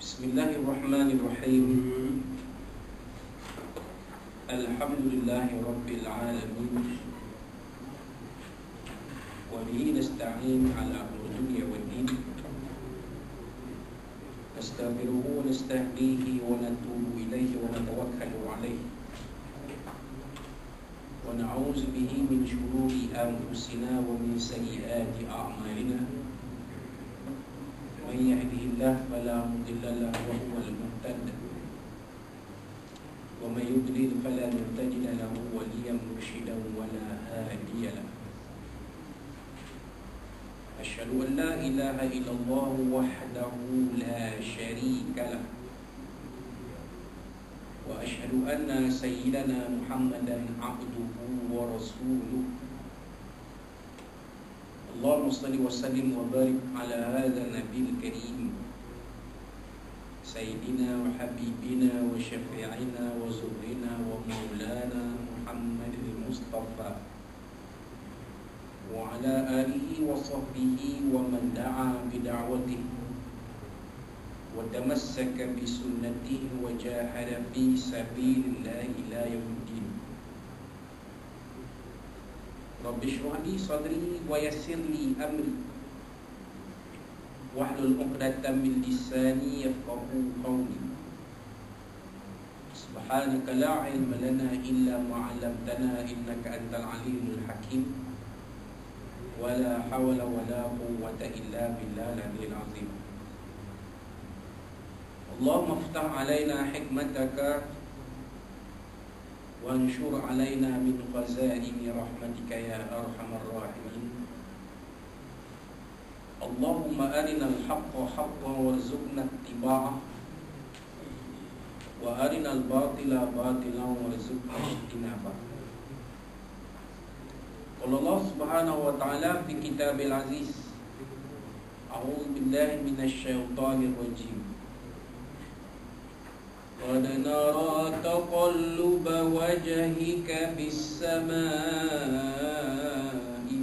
بسم الله الرحمن الرحيم. الحمد لله رب العالمين. وبه نستعين على أمر الدنيا والدين. نستغفره ونستهديه ونتوب إليه ونتوكل عليه. ونعوذ به من شرور أنفسنا ومن سيئات أعمالنا. من يهده الله فلا مضل له وهو المهتد. ومن يضلل فلا تجد له وليا مرشدا ولا هادي له. أشهد أن لا إله إلا الله وحده لا شريك له. وأشهد أن سيدنا محمدا عبده ورسوله. اللهم صل وسلم وبارك على هذا النبي الكريم. سيدنا وحبيبنا وشفيعنا وزرنا ومولانا محمد المصطفى. وعلى آله وصحبه ومن دعا بدعوته. وتمسك بسنته وجاهد في سبيل الله إلى يوم رب اشرح لي صدري ويسر لي أمري. واحلل عقدة من لساني يفقه قولي. سبحانك لا علم لنا إلا ما علمتنا إنك أنت العليم الحكيم. ولا حول ولا قوة إلا بالله العلي العظيم. اللهم افتح علينا حكمتك وانشر علينا من خزائن رحمتك يا أرحم الراحمين. اللهم أرنا الحق حقا وارزقنا اتباعه وأرنا الباطل باطلا وارزقنا اجتنابه. قال الله سبحانه وتعالى في كتاب العزيز أعوذ بالله من الشيطان الرجيم. قد نرى تقلب وجهك في السماء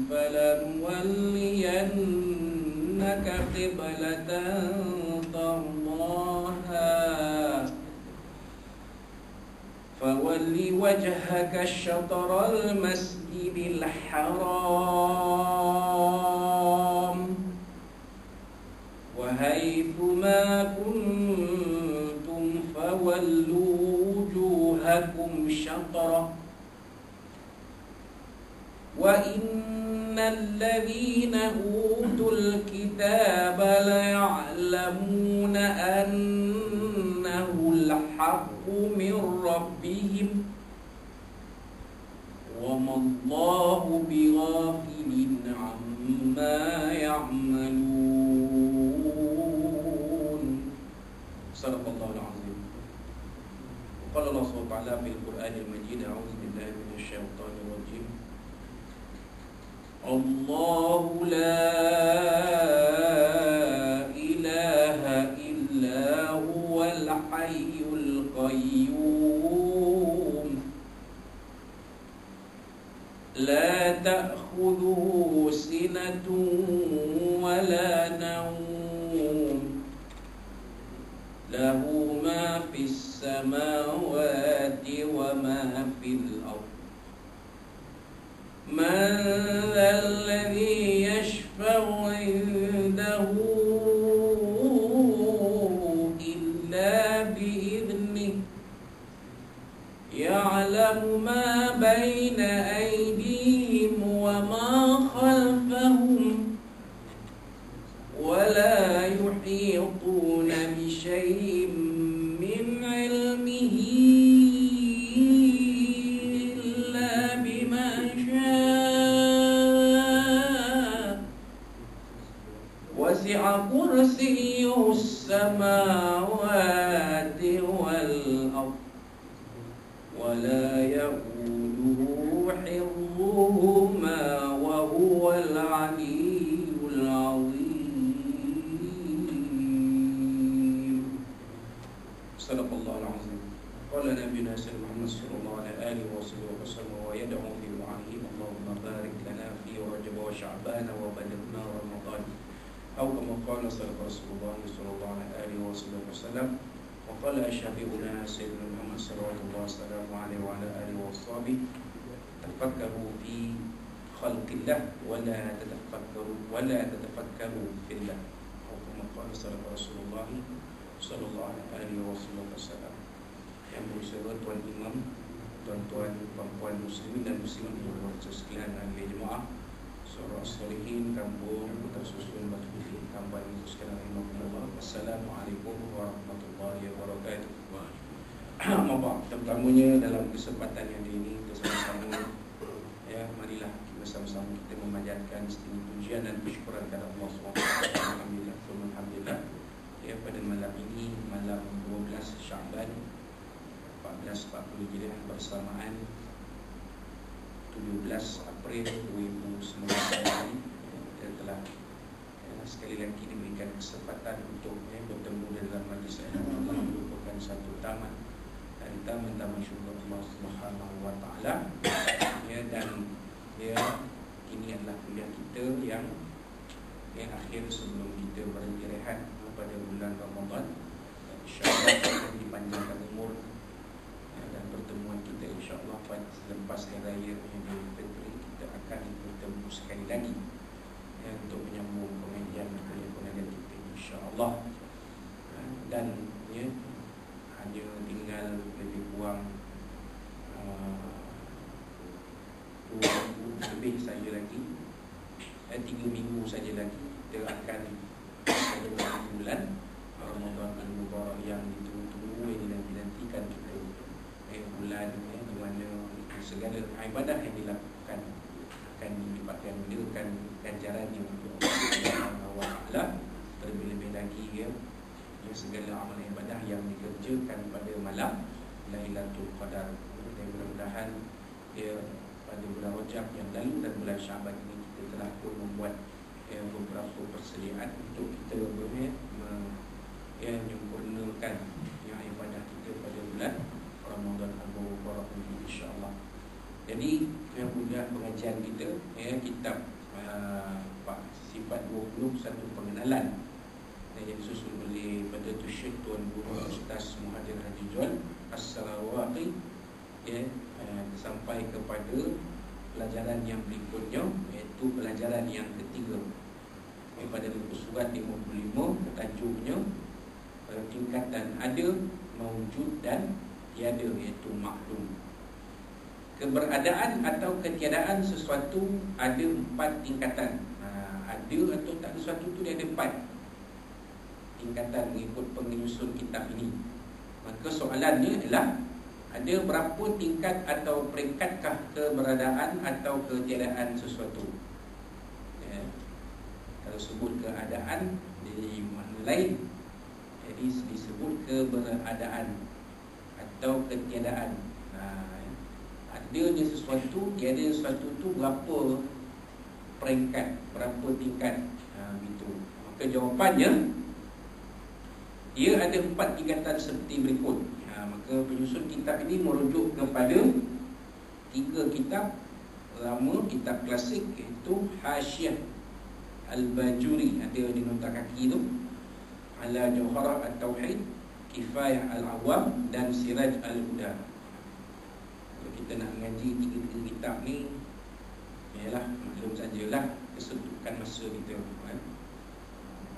فلنولينك قبلة ترضاها. فول وجهك الشطر المسجد الحرام وحيث ما كنتم فولوا وجوهكم شطرة. وإن الذين أوتوا الكتاب ليعلمون أنه الحق من ربهم وما الله بغافل عما يعملون. وقال الله سبحانه وتعالى في القرآن المجيد أعوذ بالله من الشيطان الرجيم. الله لا إله إلا هو الحي القيوم. لا تأخذه سنة ولا نوم. له ما في السماوات وما في الأرض. من ذا الذي يشفع عنده إلا بإذنه يعلم ما بين الله عليه وعلى آله وصحبه تفكروا في خلق الله ولا تتفكروا ولا تتفكروا في الله أو كما قال صلى رسول الله صلى الله عليه وسلم yang bersama tuan imam tuan-tuan puan-puan muslimin dan muslimat yang berwajib sekalian ahli jemaah surah solihin kampung tersusun batu putih kampung itu sekalian Assalamualaikum warahmatullahi wabarakatuh Maaf, terutamanya dalam kesempatan yang ini bersama-sama ya marilah bersama-sama kita memanjatkan istimewa pujian dan bersyukuran kepada Allah SWT Alhamdulillah, Alhamdulillah ya pada malam ini malam 12 Syaban 1440 Hijriah bersamaan 17 April 2019 kita telah ya, sekali lagi diberikan kesempatan untuk ya, bertemu dalam majlis Allah merupakan satu taman dan taman-taman syurga Allah Subhanahu wa taala. Ya dan ya ini adalah kuliah kita yang yang akhir sebelum kita berhenti rehat pada bulan Ramadan. Insyaallah akan dipanjangkan umur pertemuan kita insyaAllah pada selepas hari raya Idul Fitri kita akan bertemu sekali lagi ya, untuk menyambung pengajian pengajian kita insyaAllah. Ya, dan ya, hanya tinggal lebih kurang uh, dua minggu lebih saja lagi. Dan tiga minggu saja lagi kita akan ada bulan. Ramadan Al-Mubarak yang ditunggu-tunggu yang dinanti-nantikan kita eh, bulan eh, di mana segala ibadah yang dilakukan akan dilibatkan menilkan ganjarannya untuk Allah Taala. Terlebih-lebih lagi ya segala amal ibadah yang dikerjakan pada malam. Lailatul Qadar mudah-mudahan ya, pada bulan Rajab yang lalu dan bulan Syaban ini kita telah pun membuat ya, beberapa persediaan untuk kita boleh ya, menyempurnakan yang ibadah kita pada bulan Ramadan Abu Barak insyaAllah. Jadi yang punya pengajian kita ya, Kitab uh, Sifat 20 Satu pengenalan yang disusun oleh Pada tu Syekh Tuan Guru Ustaz Muhadir Haji Jual As-Sarawaki ya, uh, Sampai kepada Pelajaran yang berikutnya Iaitu pelajaran yang ketiga. Pada buku surat 55 Ketajuknya uh, Tingkatan ada Mewujud dan tiada iaitu maklum. Keberadaan atau ketiadaan sesuatu ada empat tingkatan. Ha, Ada atau tak ada sesuatu tu dia ada empat. Tingkatan mengikut penyusun kitab ini. Maka soalannya adalah Ada berapa tingkat atau peringkatkah keberadaan atau ketiadaan sesuatu. Kalau sebut keadaan di mana lain. Jadi disebut keberadaan atau ketiadaan. Ha, Adanya sesuatu, tiada sesuatu tu berapa peringkat, berapa tingkat ha, gitu. Maka jawapannya Ia ada empat tingkatan seperti berikut. Ha, Maka penyusun kitab ini merujuk kepada Tiga kitab. Lama, kitab klasik Iaitu Hasyiah Al-Bajuri Ada di nota kaki tu Ala Jawharah Al-Tawhid Kifayah Al-Awam dan Siraj Al-Huda Kalau kita nak mengaji tiga-tiga kitab ni Yalah, maklum sajalah kesedukan masa kita kan?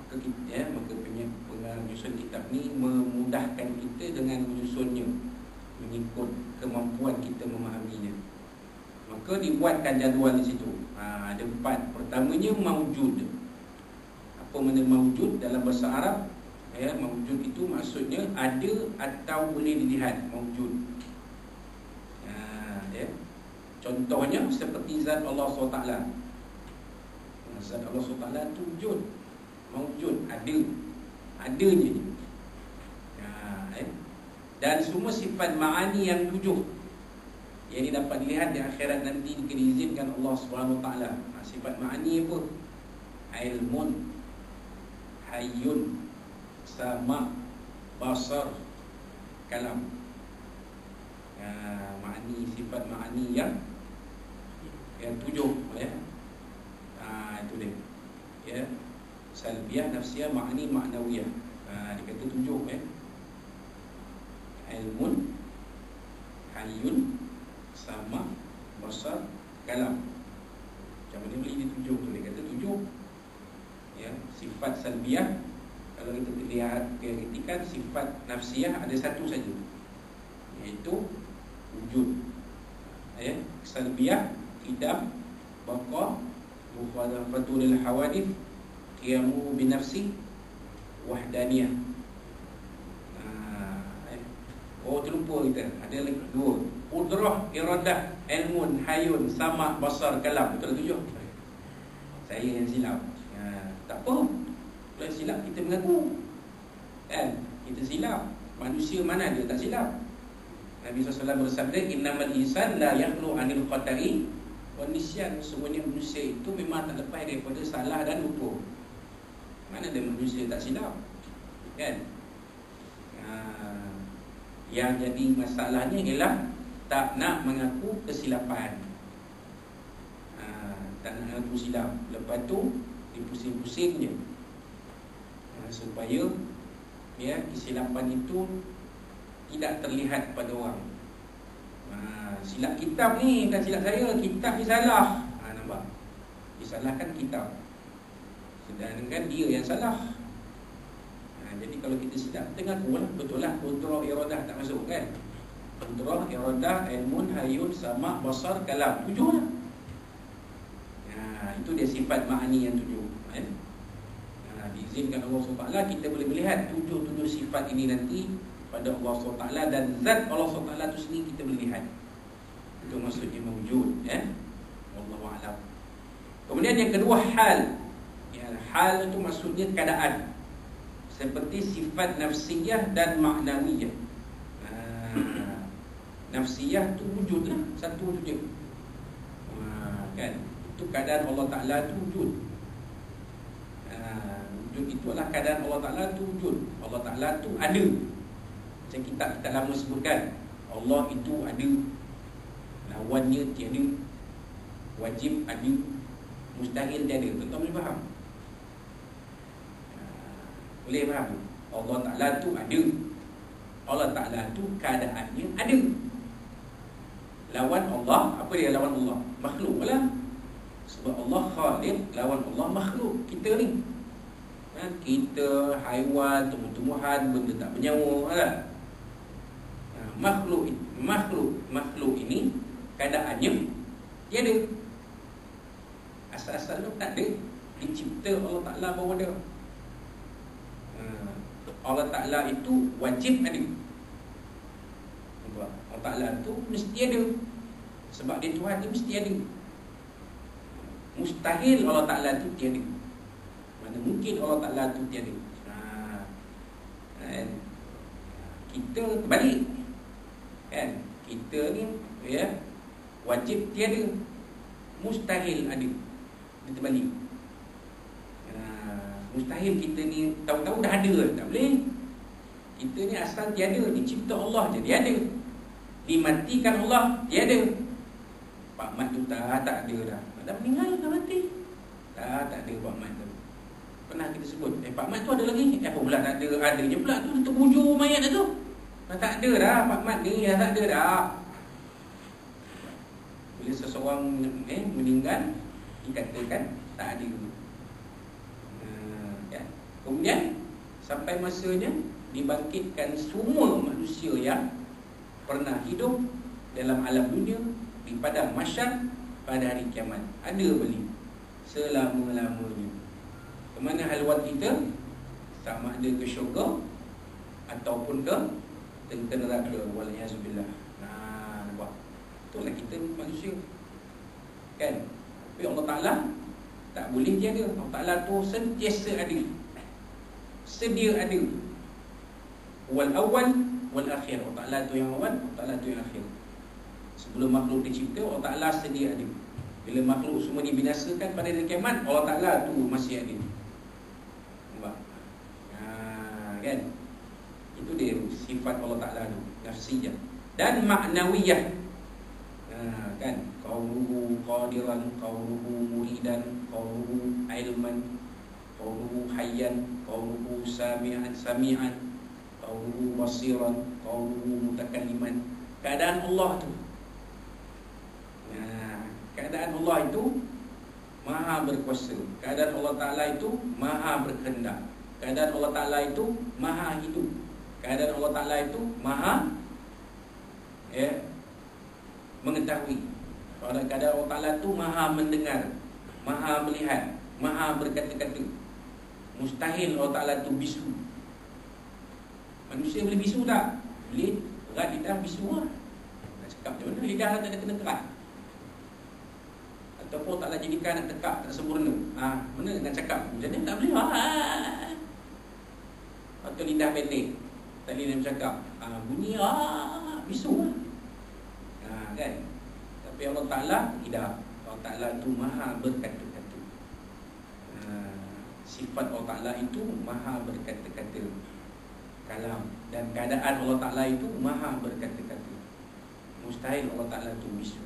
Maka kita, ya, maka penyusun kitab ni memudahkan kita dengan menyusunnya Mengikut kemampuan kita memahaminya Maka dibuatkan jadual di situ. Ha, Ada empat. Pertamanya maujud. Apa mana maujud dalam bahasa Arab? Ya, Mawujud itu maksudnya ada atau boleh dilihat Mawujud ya, ya. Contohnya seperti zat Allah SWT. Zat Allah SWT itu wujud. Mawujud, ada. Adanya ya, ya. Dan semua sifat ma'ani yang tujuh Yang dapat dilihat di akhirat nanti Jika diizinkan Allah SWT Sifat ma'ani apa? Ilmun Hayyun sama basar kalam. Ya, makni sifat makni yang yang tujuh ya. Ha, itu dia. Ya. Salbiah nafsiyah makni maknawiyah ha, dia kata tujuh eh ilmun hayun sama basar kalam. Macam mana boleh tujuh tu? Dia kata tujuh ya sifat salbiah kalau kita lihat kritikan sifat nafsiyah ada satu saja. Iaitu wujud. Ya salbiah tidak baqa mukhalafatul hawadith qiyamu bi nafsi wahdaniyah. Ah, eh. Oh terlupa kita. Ada lagi dua Udrah, iradah, ilmun, hayun, sama, basar, kalam. Betul tujuh? Saya yang silap. Ha, Tak apa. Kalau silap kita mengaku. Kan? Kita silap. Manusia mana dia tak silap? Nabi SAW bersabda Innamal insan la yakhlu anil qatari. Wa nisyan Semuanya manusia itu memang tak lepas daripada salah dan lupa mana ada manusia tak silap? Kan? Ha, Yang jadi masalahnya ialah Tak nak mengaku kesilapan. Ha, Tak nak mengaku silap. Lepas tu Dipusing-pusing je ha, Supaya ya, Kesilapan itu Tidak terlihat pada orang. Ha, Silap kitab ni Bukan silap saya Kitab ni salah. Ha, Nampak? Disalahkan kitab. Sedangkan dia yang salah. Ha, Jadi kalau kita silap Tengah kuat betul lah Udrah iradah tak masuk kan Udrah iradah ilmun hayun sama basar kalam. Tujuh lah. Ha, Itu dia sifat ma'ani yang tujuh kan? ha, Diizinkan Allah SWT Kita boleh melihat tujuh-tujuh sifat ini nanti Pada Allah SWT Dan zat Allah SWT itu sendiri kita boleh lihat. Itu maksudnya mewujud ya? Wallahu'alam Kemudian yang kedua hal. Hal itu maksudnya keadaan. Seperti sifat nafsiyah dan maknawiyah. Ha, nafsiyah itu wujud lah. Satu wujud. Ha, kan? Itu keadaan Allah Ta'ala itu wujud. Ha, wujud itu adalah keadaan Allah Ta'ala itu wujud. Allah Ta'ala itu ada. Macam kita, kita lama sebutkan Allah itu ada. Lawannya tiada. Wajib ada. Mustahil tiada. Tuan-tuan boleh faham? Boleh faham? Allah Ta'ala tu ada. Allah Ta'ala tu keadaannya ada Lawan Allah Apa dia lawan Allah? Makhluk lah Sebab Allah khalid Lawan Allah makhluk Kita ni ha? Kita, haiwan, tumbuh-tumbuhan Benda tak bernyawa kan? ha, Makhluk Makhluk Makhluk ini Keadaannya Dia ada Asal-asal tu tak ada Dicipta Allah Ta'ala bawa dia Allah Ta'ala itu wajib ada Ta'ala itu mesti ada. Sebab dia Tuhan dia mesti ada. Mustahil Allah Ta'ala itu tiada. Mana mungkin Allah Ta'ala itu tiada? Ha. Kan? Kita balik kan? Kita ni ya, Wajib tiada. Mustahil ada. Kita balik Mustahil kita ni tahu-tahu dah ada. Tak boleh. Kita ni asal tiada. Dicipta Allah jadi ada Dimatikan Allah tiada. Pak Mat tu tak, tak ada dah. Dah meninggal dah mati. Tak, tak ada Pak Mat tu. Pernah kita sebut Eh Pak Mat tu ada lagi? Eh pula tak ada? Adanya pula tu Untuk bujur mayat tu. Dah, Tak ada dah Pak Mat ni dah tak ada dah. Bila seseorang eh, meninggal Dikatakan tak ada. Kemudian sampai masanya dibangkitkan semua manusia yang pernah hidup dalam alam dunia di padang masyar pada hari kiamat. Ada beli selama-lamanya. Kemana haluan kita? Sama ada ke syurga ataupun ke ke neraka walayazubillah. Nah, nampak. Itulah kita manusia. Kan? Tapi Allah Taala tak boleh tiada. Allah Taala tu sentiasa ada sedia ada wal awal wal akhir. Allah Ta'ala tu yang awal Allah Ta'ala tu yang akhir. Sebelum makhluk dicipta Allah Ta'ala sedia ada. Bila makhluk semua dibinasakan pada hari kiamat Allah Ta'ala tu masih ada. Nampak? Ha, kan? Itu dia sifat Allah Ta'ala tu nafsiyah dan maknawiyah. Ha, kan? Qawluhu qadiran qawluhu muridan qawluhu ilman qawluhu hayyan qawluhu sami'an sami'an qawluhu basiran qawluhu mutakalliman keadaan Allah tu. Nah, keadaan Allah itu maha berkuasa. Keadaan Allah Taala itu maha berkehendak. Keadaan Allah Taala itu maha hidup. Keadaan Allah Taala itu maha ya mengetahui. Keadaan Allah Taala itu maha mendengar maha melihat maha berkata-kata. Mustahil Allah Taala itu bisu manusia boleh bisu tak? Boleh. Berat lidah bisu lah. Nak cakap macam mana? Lidah tak ada kena kerat ataupun taklah jadikan nak tekak tak sempurna. Ha, mana nak cakap? Macam ni tak boleh. Ha. atau lidah pendek. Tadi dia bercakap ha, bunyi ha, bisu lah. Ha, kan? Tapi Allah Ta'ala tidak. Allah Ta'ala itu maha berkata-kata. Ha, sifat Allah Ta'ala itu maha berkata-kata kalam. Dan keadaan Allah Ta'ala itu maha berkata-kata. Mustahil Allah Ta'ala itu bisu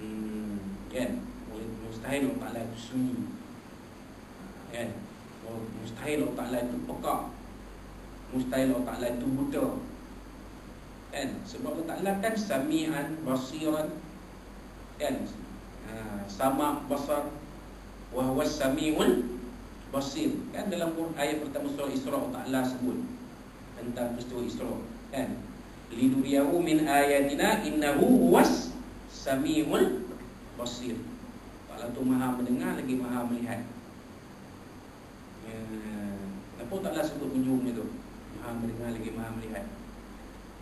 hmm, kan? Mustahil Allah Ta'ala itu sunyi. Kan? Mustahil Allah Ta'ala itu pekak. Mustahil Allah Ta'ala itu buta. Kan? Sebab Allah Ta'ala kan sami'an basiran. Kan? Ha, sama basar. Wahwa sami'un basir kan? Dalam ayat pertama surah Isra Ta'ala sebut tentang peristiwa Isra kan? Linuriyahu min ayatina innahu huwas sami'ul basir. Allah tu maha mendengar lagi maha melihat. Ya, Kenapa taklah sebut ujungnya tu? Maha mendengar lagi maha melihat.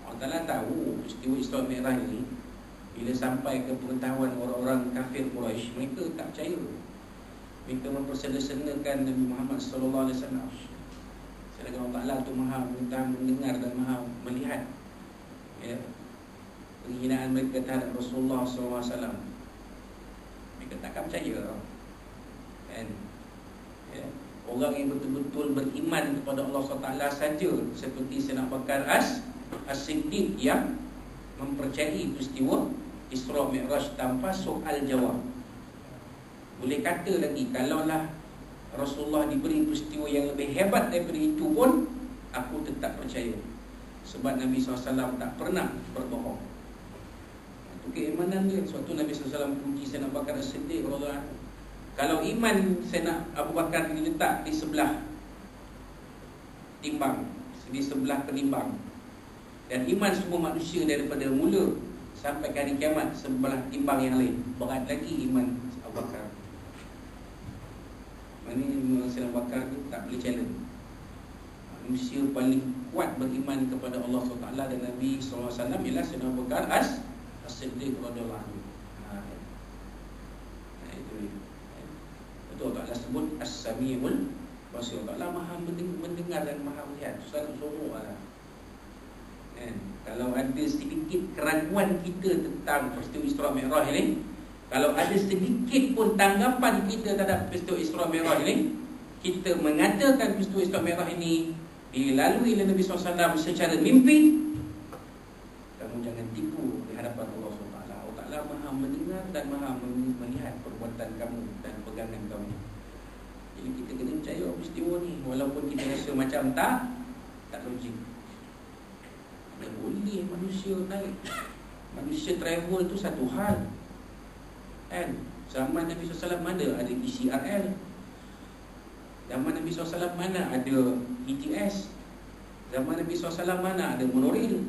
Allah Ta'ala tahu peristiwa Isra Mi'raj ni Bila sampai ke pengetahuan orang-orang kafir Quraisy Mereka tak percaya Mereka mempersederhanakan Nabi Muhammad SAW Sedangkan Allah Ta'ala tu maha mendengar dan maha melihat ya. Penghinaan mereka terhadap Rasulullah SAW Mereka takkan percaya kan? ya. Orang yang betul-betul beriman kepada Allah SWT saja Seperti Sena Bakar As As-Siddiq yang mempercayai peristiwa Isra Mi'raj tanpa soal jawab Boleh kata lagi Kalaulah Rasulullah diberi peristiwa yang lebih hebat daripada itu pun Aku tetap percaya Sebab Nabi SAW tak pernah berbohong Itu keimanan dia Suatu Nabi SAW puji Sena Bakar As-Siddiq kalau iman saya nak Abu Bakar ini letak di sebelah timbang, di sebelah penimbang. Dan iman semua manusia daripada mula sampai ke hari kiamat sebelah timbang yang lain. Berat lagi iman Abu Bakar. Mana Sayyidina Bakar tu tak boleh challenge. Manusia paling kuat beriman kepada Allah SWT dan Nabi SAW ialah Sayyidina Bakar as as-Siddiq radhiyallahu anhu. Itu Allah Ta'ala sebut As-Sami'ul Basir Allah maha mendengar dan maha melihat Satu suruh Allah kan? Kalau ada sedikit keraguan kita tentang peristiwa Isra Mi'raj ini Kalau ada sedikit pun tanggapan kita terhadap peristiwa Isra Mi'raj ini Kita mengatakan peristiwa Isra Mi'raj ini Dilalui oleh Nabi SAW secara mimpi Kamu jangan tipu di hadapan Allah SWT Allah Ta'ala maha mendengar dan maha melihat perbuatan kamu dan pegangan kamu Jadi kita kena percaya peristiwa ni. Walaupun kita rasa macam tak Tak logik Tak boleh manusia naik. Manusia travel tu satu hal Kan Zaman Nabi SAW mana ada PCRL Zaman Nabi SAW mana ada ETS Zaman Nabi SAW mana ada monorail?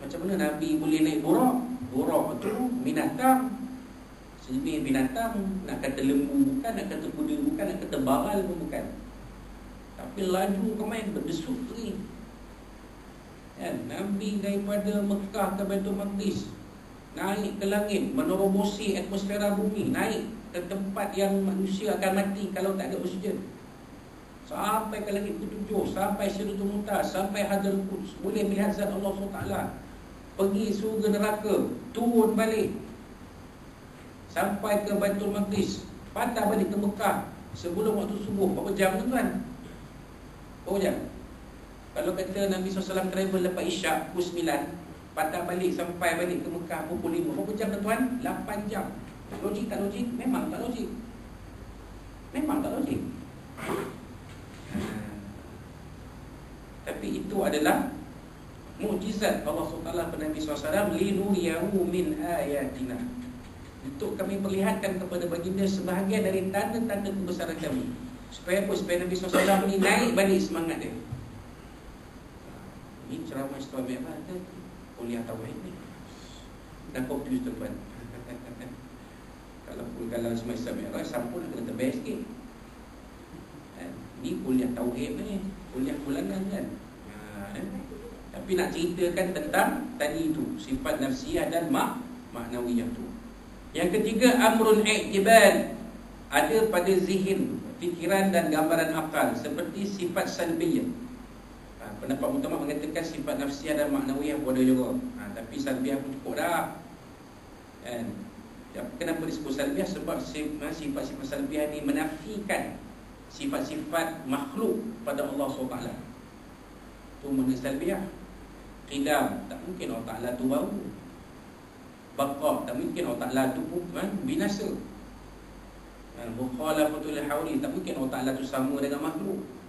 Macam mana Nabi boleh naik borak? Borak tu binatang. Sejenis binatang Nak kata lembu bukan Nak kata kuda bukan Nak kata baral pun bukan. Tapi laju kemain berdesuk ni. Kan? Nabi daripada Mekah ke Baitul Maqdis Naik ke langit Menerobosi atmosfera bumi Naik ke tempat yang manusia akan mati Kalau tak ada oksigen. Sampai ke langit ketujuh Sampai Syedul Muntah Sampai Hadar Quds Boleh melihat zat Allah SWT. Pergi surga neraka Turun balik. Sampai ke Baitul Maqdis Patah balik ke Mekah Sebelum waktu subuh. Berapa jam tuan? Berapa jam? Kalau kata Nabi SAW travel lepas isyak Pukul 9 Patah balik sampai balik ke Mekah Pukul 5 Berapa jam tuan? 8 jam Logik tak logik? Memang tak logik Memang tak logik. Tapi itu adalah Mujizat Allah SWT kepada Nabi SAW Linuriyahu min ayatina Untuk kami perlihatkan kepada baginda Sebahagian dari tanda-tanda kebesaran kami Supaya apa? Supaya Nabi SAW ni naik balik semangat dia Ini ceramah yang ada Kuliah Tawahid ni. Dah confused tuan Kalau kalau semua Islam yang ada Sampun nak kena terbest sikit Ini kuliah Tawahid ni Kuliah bulanan kan? Ha, eh? Tapi nak ceritakan tentang Tadi itu Sifat nafsiyah dan mak maknawiyah tu. Yang ketiga Amrun iktibal Ada pada zihin fikiran dan gambaran akal seperti sifat salbiyah. Ha, pendapat utama mengatakan sifat nafsiyah dan maknawiyah pun ada juga. Ha, tapi salbiyah pun cukup dah. Kan? Ya, kenapa disebut salbiyah? Sebab ha, sifat-sifat salbiyah ini menafikan sifat-sifat makhluk pada Allah SWT. Itu mana salbiyah. Qidam, tak mungkin Allah Ta'ala tu baru. Bakar, tak mungkin Allah Ta'ala tu ha, binasa. Mukhalafatul hawli Tak mungkin Allah Ta'ala tu sama dengan makhluk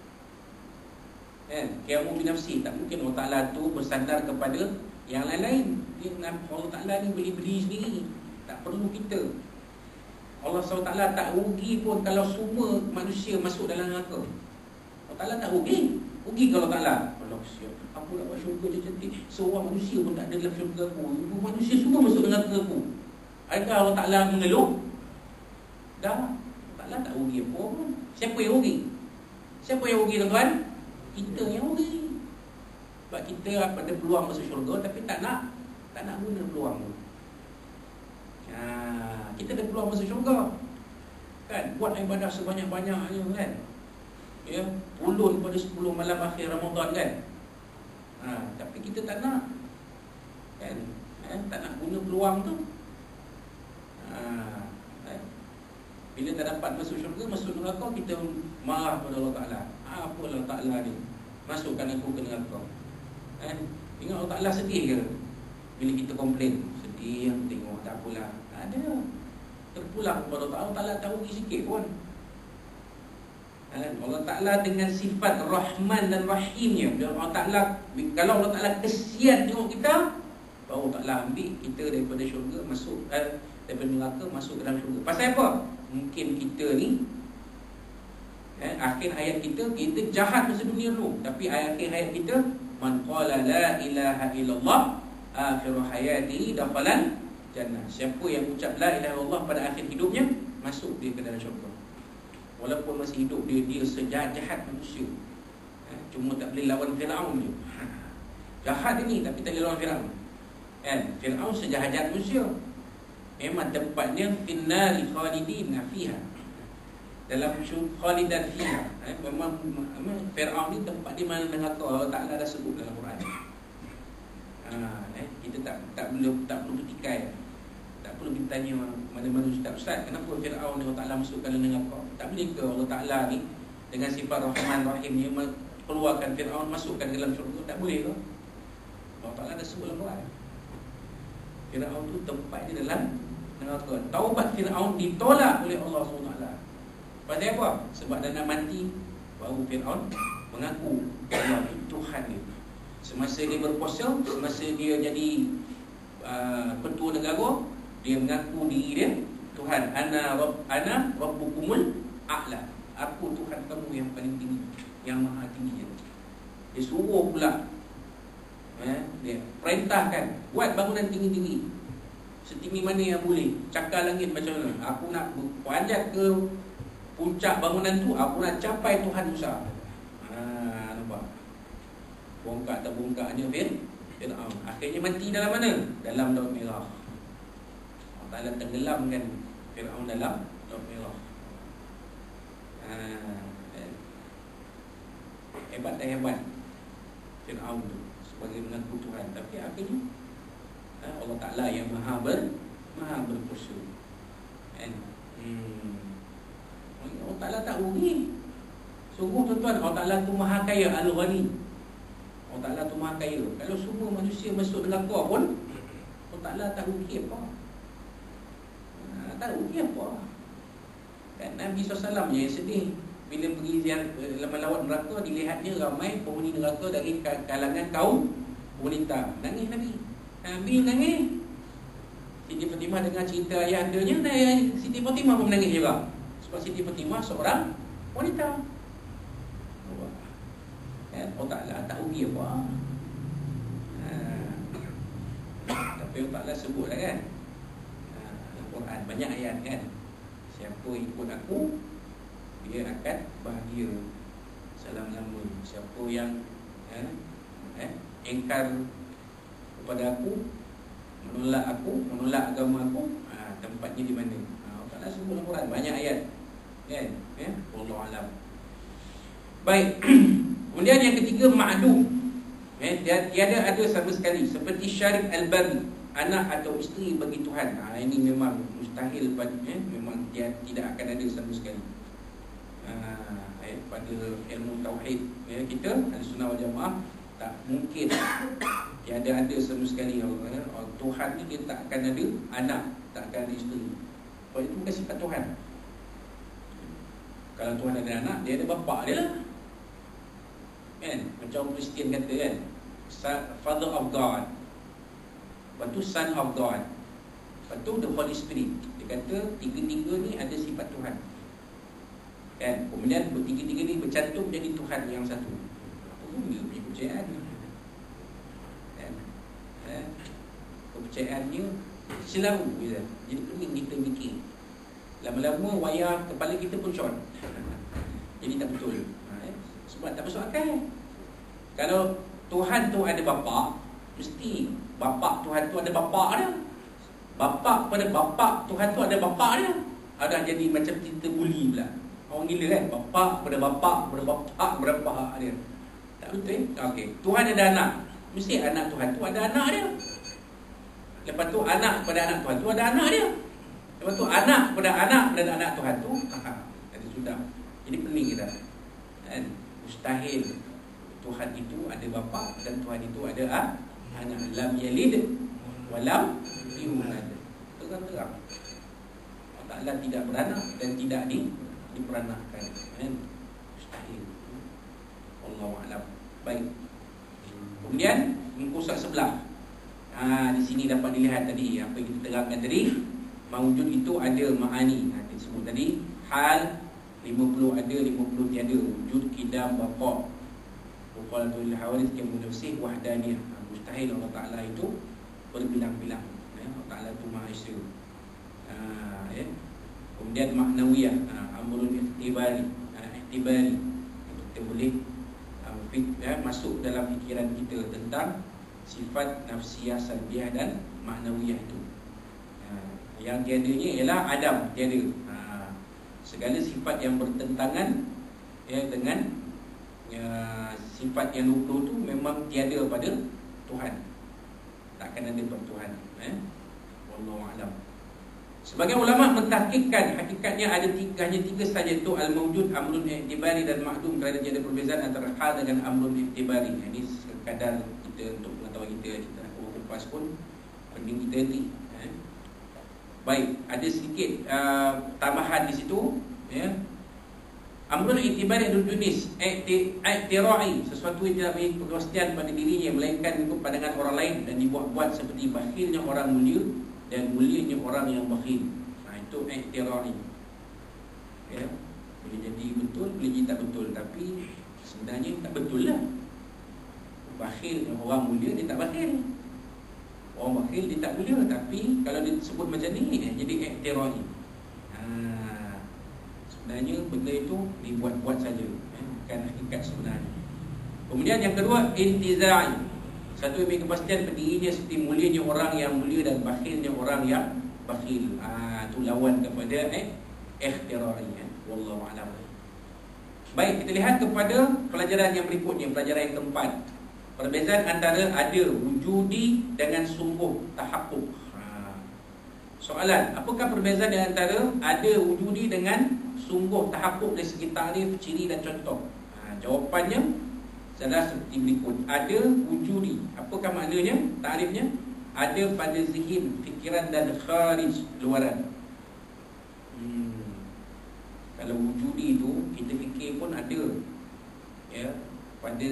Kan? Qiyamu binafsi Tak mungkin Allah Ta'ala tu bersandar kepada Yang lain-lain. Allah Ta'ala ni beli-beli sendiri. Tak perlu kita. Allah SWT tak rugi pun Kalau semua manusia masuk dalam neraka. Allah Ta'ala tak rugi. Rugi kalau Ta'ala? Allah siap. Aku nak buat syurga dia cantik? Seorang manusia pun tak ada dalam syurga aku. Ibu manusia semua masuk dalam neraka aku. Adakah Allah Ta'ala mengeluh? Dah. Taklah tak rugi apa pun Siapa yang rugi? Siapa yang rugi tuan-tuan? Kita yang rugi Sebab kita ada peluang masuk syurga Tapi tak nak Tak nak guna peluang tu ha, Kita ada peluang masuk syurga Kan? Buat ibadah sebanyak-banyaknya kan? Ya, puluh pada 10 malam akhir Ramadan kan? Ha, tapi kita tak nak kan? Eh, tak nak guna peluang tu Ha, bila tak dapat masuk syurga, masuk neraka Kita marah pada Allah Ta'ala Apa Allah Ta'ala ni? Masukkan aku ke neraka eh? Ingat Allah Ta'ala sedih ke? Bila kita komplain Sedih yang tengok tak apalah Ada. Terpulang kepada Allah Ta'ala. Tahu sikit pun. Eh? Allah Ta'ala dengan sifat Rahman dan Rahimnya. Allah Ta'ala Kalau Allah Ta'ala kesian tengok kita Baru Ta'ala ambil kita daripada syurga Masuk eh, Daripada neraka masuk ke dalam syurga. Pasal apa? mungkin kita ni eh, akhir hayat kita kita jahat masa dunia dulu tapi akhir hayat kita man qala la ilaha illallah akhir hayati dakhalan jannah. Siapa yang ucap la ilaha illallah pada akhir hidupnya masuk dia ke dalam syurga. Walaupun masih hidup dia dia sejahat-jahat manusia. Eh, cuma tak boleh lawan Firaun dia jahat ini tapi tak boleh lawan Firaun. Kan? Firaun sejahat-jahat manusia. Memang tempatnya Finnari khalidin fiha Dalam khalidan fiha eh, Memang, Fir'aun ni tempat di mana dengan Allah Ta'ala dah sebut dalam Quran. Ha, eh, Kita tak tak perlu tak perlu bertikai Tak perlu bertanya mana-mana Ustaz. Ustaz kenapa Fir'aun Allah Ta'ala masukkan dalam kau Tak boleh ke Allah Ta'ala ni Dengan sifat Rahman Rahim ni Keluarkan Fir'aun masukkan dalam syurga? Tak boleh ke? Allah Ta'ala dah sebut dalam Quran. Fir'aun tu tempat dia dalam neraka. Taubat Fir'aun ditolak oleh Allah SWT. Pasal apa? Sebab dah nak mati, baru Fir'aun mengaku Allah Tuhan dia. Semasa dia berpuasa, semasa dia jadi uh, petua negara, dia mengaku diri dia Tuhan. Ana Rabb ana Rabbukumul A'la. Aku Tuhan kamu yang paling tinggi, yang maha tinggi. Dia suruh pula eh, dia perintahkan buat bangunan tinggi-tinggi setinggi mana yang boleh cakar langit macam mana aku nak panjat ke puncak bangunan tu aku nak capai Tuhan Musa ha nampak? Bongkak tak bongkaknya bin Fir'aun akhirnya mati dalam mana? Dalam laut merah. Allah Ta'ala tenggelamkan Fir'aun dalam laut merah. Ha, eh. hebat tak hebat Fir'aun tu sebagai mengaku Tuhan. Tapi akhirnya ha, Allah Taala yang Maha ber Maha berkuasa. Kan? Hmm. Allah Taala tak rugi. Sungguh tuan-tuan Allah Taala tu Maha Kaya Al-Ghani Allah Taala tu Maha Kaya. Kalau semua manusia masuk neraka pun Allah Taala tak rugi apa. Ha, tak rugi apa. Kan Nabi SAW yang sedih bila pergi ziarah lawat neraka dilihatnya ramai penghuni neraka dari kalangan kaum wanita. Nangis Nabi. Nabi nangis. Siti Fatimah dengan cerita ayah andanya Siti Fatimah pun menangis juga sebab Siti Fatimah seorang wanita. Kan Allah Ta'ala tak ugi apa. Ha. tapi Allah Ta'ala sebut lah kan. Ha. Al-Quran banyak ayat kan. Siapa ikut aku dia akan bahagia. Salam lama. Siapa yang eh, eh, engkar kepada aku menolak aku menolak agama aku ha, tempatnya di mana? Ha, Allah sebut Al-Quran banyak ayat kan? Ya Allah alam. Baik. Kemudian yang ketiga ma'dum eh dia tiada ada sama sekali. Seperti syarik al-bari anak atau isteri bagi Tuhan. Ha, ini memang mustahil eh, memang dia tidak akan ada sama sekali. Uh, eh, pada ilmu tauhid ya, kita ada sunnah wal jamaah tak mungkin tiada ada sama sekali. Ya, Tuhan ni dia tak akan ada anak tak akan ada isteri. Sebab itu bukan sifat Tuhan kalau Tuhan ada anak dia ada bapa dia lah. Kan? Macam Kristian kata kan father of God. Lepas tu son of God. Lepas tu the Holy Spirit. Dia kata tiga-tiga ni ada sifat Tuhan. Kan? Kemudian bertiga-tiga ni bercantum jadi Tuhan yang satu. Apa pun dia punya kepercayaan kan? Eh? kepercayaannya selalu jadi pening kita mikir lama-lama wayar kepala kita pun short. Jadi tak betul. Ha, eh? sebab tak masuk akal kalau Tuhan tu ada bapa mesti bapa Tuhan tu ada bapa dia. Bapa pada bapa Tuhan tu ada bapa dia. Ada jadi macam cerita buli pula. Orang gila kan? Bapak pada bapak pada bapak pada bapak dia. Tak betul Okey. Tuhan ada anak. Mesti anak Tuhan tu ada anak dia. Lepas tu anak pada anak Tuhan tu ada anak dia Lepas tu anak pada anak pada anak Tuhan tu Jadi sudah. Jadi pening kita. Kan? Mustahil Tuhan itu ada bapa dan Tuhan itu ada ah, anak. Lam yalid walam yulad. Terang-terang. Allah tidak beranak dan tidak di diperanakkan. Kan? Mustahil. Allah alam. Baik. Kemudian mengkusak sebelah. Ha, di sini dapat dilihat tadi apa yang kita terangkan tadi mawujud itu ada ma'ani. Ha, disebut tadi. Hal 50 ada 50 tiada. Wujud kidam bapa Bukhalatul hawaris yang menafsir wahdaniyah. Ha, Mustahil Allah Ta'ala itu Berbilang-bilang. Ya, Allah Ta'ala itu maha ha, ya. Kemudian maknawiyah. Ha, amrun ihtibari. Uh, ihtibari. Kita boleh ya, masuk dalam fikiran kita tentang sifat nafsiyah salbiyah dan maknawiyah itu yang tiadanya ialah adam tiada uh, segala sifat yang bertentangan ya, dengan ya, sifat yang lupa itu memang tiada pada Tuhan takkan ada pada Tuhan eh? Wallahu'alam Sebagai ulama mentahkikkan hakikatnya ada tiga, hanya tiga saja itu al-mawjud, amrun i'tibari dan ma'dum kerana ada perbezaan antara hal dengan amrun i'tibari. Ini sekadar kita untuk pengetahuan kita kita kupas pun penting kita ni. Baik, ada sedikit uh, tambahan di situ ya. Amrun i'tibari dan jenis i'tirai sesuatu yang tidak beri kepastian pada dirinya melainkan ikut pandangan orang lain dan dibuat-buat seperti bakhilnya orang mulia dan mulianya orang yang bakhil. Ha, itu iktirari. Ya. Boleh jadi betul, boleh jadi tak betul. Tapi sebenarnya tak betul lah. Bakhil yang orang mulia, dia tak bakhil. Bakhil, dia tak mulia. Tapi kalau dia sebut macam ni, eh, jadi iktirari. Ha. Sebenarnya benda itu dibuat-buat saja. Eh, bukan hakikat sebenarnya. Kemudian yang kedua, intizai. Satu yang kepastian berdirinya seperti mulianya orang yang mulia dan bakhilnya orang yang bakhil. Ah tu lawan kepada eh ikhtirari ya. Wallahu a'lam. Baik, kita lihat kepada pelajaran yang berikutnya, pelajaran yang keempat. Perbezaan antara ada wujudi dengan sungguh tahakkuk. Ha. Soalan, apakah perbezaan antara ada wujudi dengan sungguh tahakkuk dari segi tarif, ciri dan contoh? Ha, jawapannya adalah seperti berikut Ada wujudi Apakah maknanya? Tarifnya Ada pada zihin, fikiran dan kharij luaran hmm. Kalau wujudi itu kita fikir pun ada. Ya, pada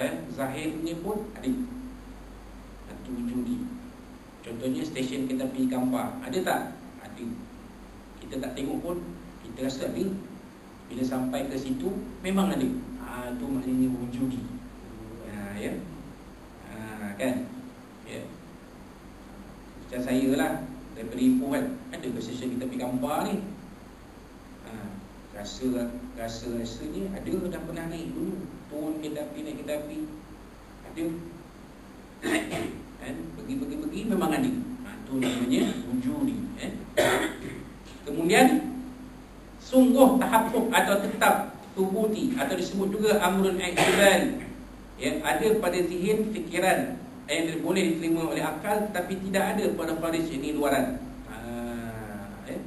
eh, zahirnya pun ada. Itu wujudi. Contohnya stesen kita pergi gambar, ada tak? Ada. Kita tak tengok pun kita rasa ada. Bila sampai ke situ memang ada. Ha, tu maknanya wujudi. Ha, ya. Ha, kan? Ya. Macam saya lah Daripada ibu kan Ada ke session kita pergi gambar ni ha, Rasa Rasa rasanya Ada dah pernah naik dulu Turun kereta api Naik kereta api Ada kan? Pergi-pergi-pergi Memang ada ha, Itu namanya Wujud ni eh? Kemudian Sungguh tahapuk Atau tetap Tubuti Atau disebut juga Amrun A'iban Yang ada pada zihin Fikiran yang boleh diterima oleh akal tapi tidak ada pada faris ini luaran. Ha, eh?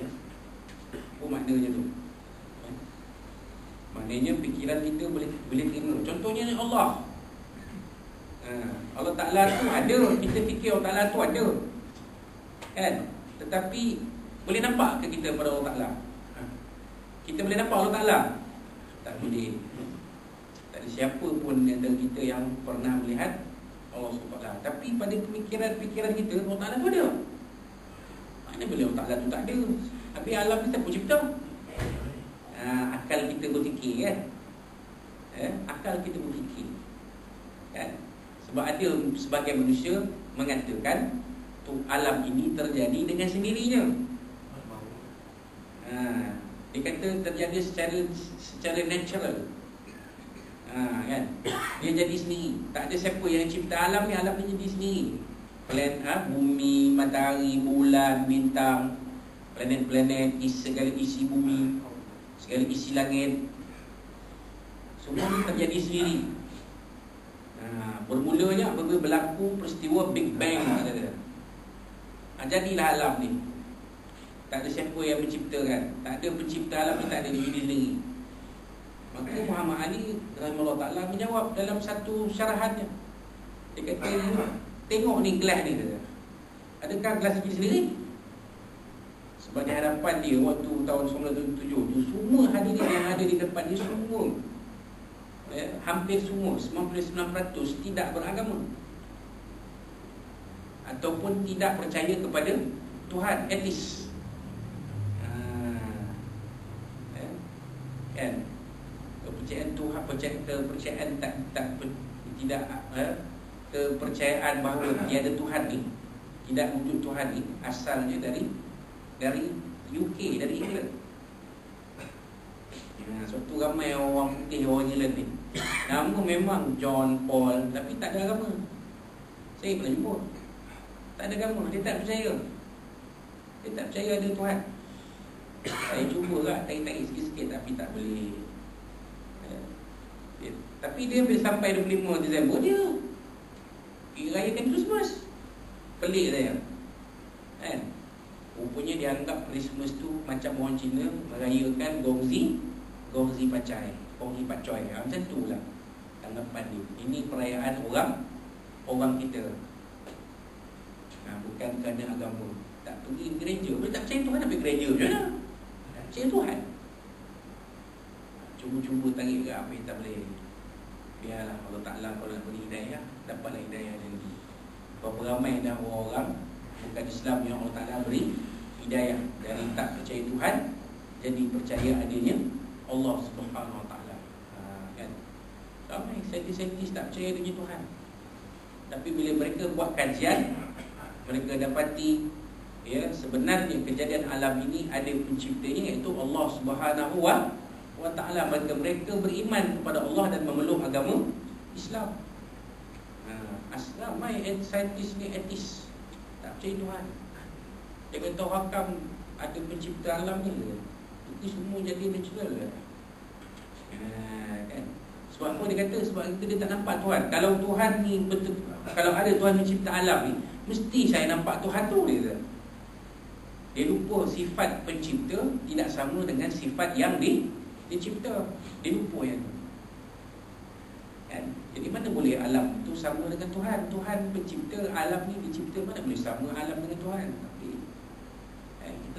Ya. Apa maknanya tu? Maknanya fikiran kita boleh boleh terima. Contohnya Allah. Ha, Allah Taala tu ada, kita fikir Allah Taala tu ada. Kan? Tetapi boleh nampak ke kita pada Allah Taala? Ha. Kita boleh nampak Allah Taala? Tak boleh siapa pun antara kita yang pernah melihat Allah SWT Tapi pada pemikiran-pemikiran kita Allah Ta'ala tu ada Mana boleh Allah Ta'ala tu tak ada Tapi alam kita pun cipta ha, Akal kita berfikir kan eh, Akal kita berfikir. Kan? Sebab ada sebagai manusia Mengatakan tu Alam ini terjadi dengan sendirinya. Ha, Dia kata terjadi secara Secara natural. Ha, kan? Dia jadi sendiri. Tak ada siapa yang cipta alam ni Alam ni jadi sendiri. Planet, ha? Bumi, matahari, bulan, bintang Planet-planet Segala isi bumi Segala isi langit Semua terjadi sendiri ha, Bermulanya apabila berlaku peristiwa Big Bang ha, Jadilah alam ni Tak ada siapa yang menciptakan Tak ada pencipta alam ni Tak ada diri sendiri Maka Muhammad Ali rahimahullah taala menjawab dalam satu syarahannya. Dia kata, "Tengok ni gelas ni." Kata. Adakah gelas ini sendiri? Sebagai harapan dia waktu tahun 1977 tu semua hadirin yang ada di depan dia semua ya, hampir semua 99% tidak beragama ataupun tidak percaya kepada Tuhan etis. Ha. Ya. Kan? kepercayaan Tuhan percaya kepercayaan tak tak tidak eh, kepercayaan bahawa tiada Tuhan ni tidak wujud Tuhan ni asalnya dari dari UK dari England. Ha, suatu ramai orang putih orang England ni. Nama memang John Paul tapi tak ada agama. Saya pernah jumpa. Tak ada agama, dia tak percaya. Dia tak percaya ada Tuhan. Saya cuba lah tarik-tarik sikit-sikit tapi tak boleh tapi dia bila sampai 25 Disember dia Rayakan Christmas Pelik saya Rupanya dia anggap Christmas tu Macam orang Cina Merayakan Gongzi Gongzi Pacai Gongzi Pacai ha, Macam tu lah Tanggapan dia. Ini perayaan orang Orang kita. Ha, Bukan kerana agama. Tak pergi gereja Bila tak percaya Tuhan pergi gereja je lah. Tak percaya Tuhan. Cuba-cuba tarik ke apa yang tak boleh. Biarlah Allah Ta'ala kalau nak beri hidayah. Dapatlah hidayah lagi. Berapa ramai dah orang Bukan Islam yang Allah Ta'ala beri Hidayah Dari tak percaya Tuhan Jadi percaya adanya Allah Subhanahu Wa Ta'ala ha, kan? Ramai saintis-saintis tak percaya adanya Tuhan Tapi bila mereka buat kajian Mereka dapati Ya, sebenarnya kejadian alam ini ada penciptanya iaitu Allah Subhanahu wa wa taala mereka mereka beriman kepada Allah dan memeluk agama Islam. Ha, asal mai scientist ni etis. Tak percaya Tuhan. Dia kata hakam ada pencipta alam ni. Itu semua jadi natural. Ha, kan? Sebab apa dia kata? Sebab itu dia tak nampak Tuhan. Kalau Tuhan ni betul kalau ada Tuhan mencipta alam ni, mesti saya nampak Tuhan tu dia kata. Dia lupa sifat pencipta tidak sama dengan sifat yang di dia cipta Dia lupa yang kan? Jadi mana boleh alam itu sama dengan Tuhan Tuhan pencipta alam ni dicipta Mana boleh sama alam dengan Tuhan kan?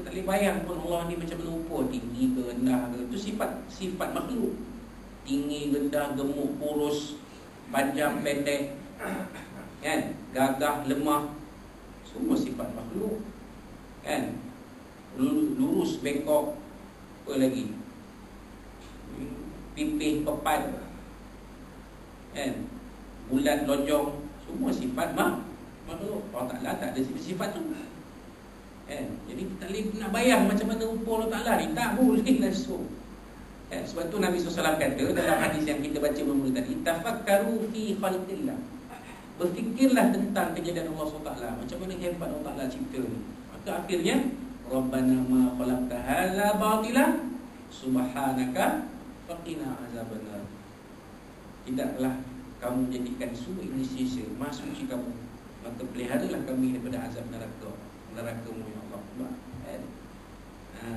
Kita tak boleh bayang pun Allah ni macam mana Tinggi ke rendah ke. Itu sifat sifat makhluk. Tinggi, rendah, gemuk, kurus Panjang, pendek. Kan? Gagah, lemah. Semua sifat makhluk. Kan? Lurus, bengkok. Apa lagi? Pipih, pepat. Kan? Bulat, lonjong. Semua sifat makhluk. Allah Ta'ala tak ada sifat-sifat tu kan? Jadi kita boleh nak bayang macam mana rupa Allah Ta'ala ni. Tak boleh langsung kan? Sebab tu Nabi SAW kata dalam hadis yang kita baca bermula tadi Tafakkaru fi khalqillah. Berfikirlah tentang kejadian Allah SWT Macam mana hebat Allah Ta'ala cipta ni. Maka akhirnya Rabbana ma khalaqta hadza batila subhanaka faqina azabannar. Tidaklah kamu jadikan semua ini sia-sia Maha suci kamu. Maka peliharalah kami daripada azab neraka Neraka mu ya? Ha,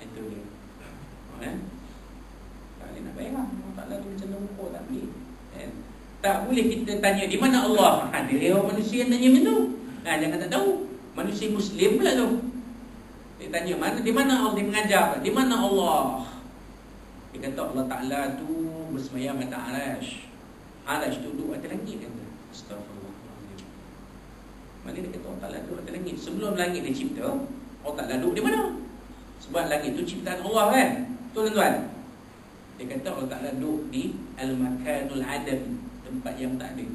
itu dia. Kan? Tak boleh nak bayang Allah Ta'ala tu macam lupa tak boleh. Kan? Tak boleh kita tanya di mana Allah? Ha, Dia orang manusia yang tanya macam tu. Ha, Jangan tak tahu. Manusia Muslim pula tu. Dia tanya mana di mana Allah? Dia mengajar Di mana Allah? Dia kata Allah Ta'ala tu Bersemayam atas arash Arash tu duduk atas langit kata. Astagfirullah mana dia kata Allah Ta'ala duduk atas langit. Sebelum langit dia cipta Ta'ala duduk di mana? Sebab langit tu ciptaan Allah kan? Betul tuan? Dia kata Ta'ala duduk di Al-Makanul Adam Tempat yang tak ada.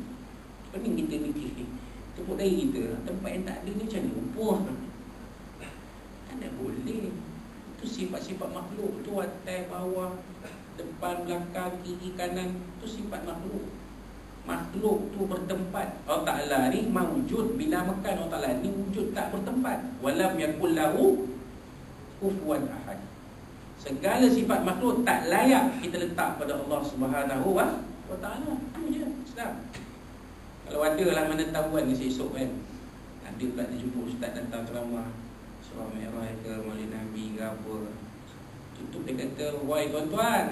Pening kita mikir ni Tepuk dari kita Tempat yang tak ada ni macam lupa Tak boleh. Itu sifat-sifat makhluk. Tu atas, bawah Depan, belakang, kiri, kanan. Itu sifat makhluk makhluk tu bertempat. Allah Ta'ala ni mawujud bila makan Allah Ta'ala ni wujud tak bertempat. Walam yakul lahu kufuan ahad. Segala sifat makhluk tak layak kita letak pada Allah Subhanahu wa Ta'ala. Tu je sedap kalau ada lah mana tahuan ni esok kan. Ada pula dia jumpa ustaz datang ceramah. Surah merah ke maulid nabi ke apa. Tutup dia kata wahai tuan-tuan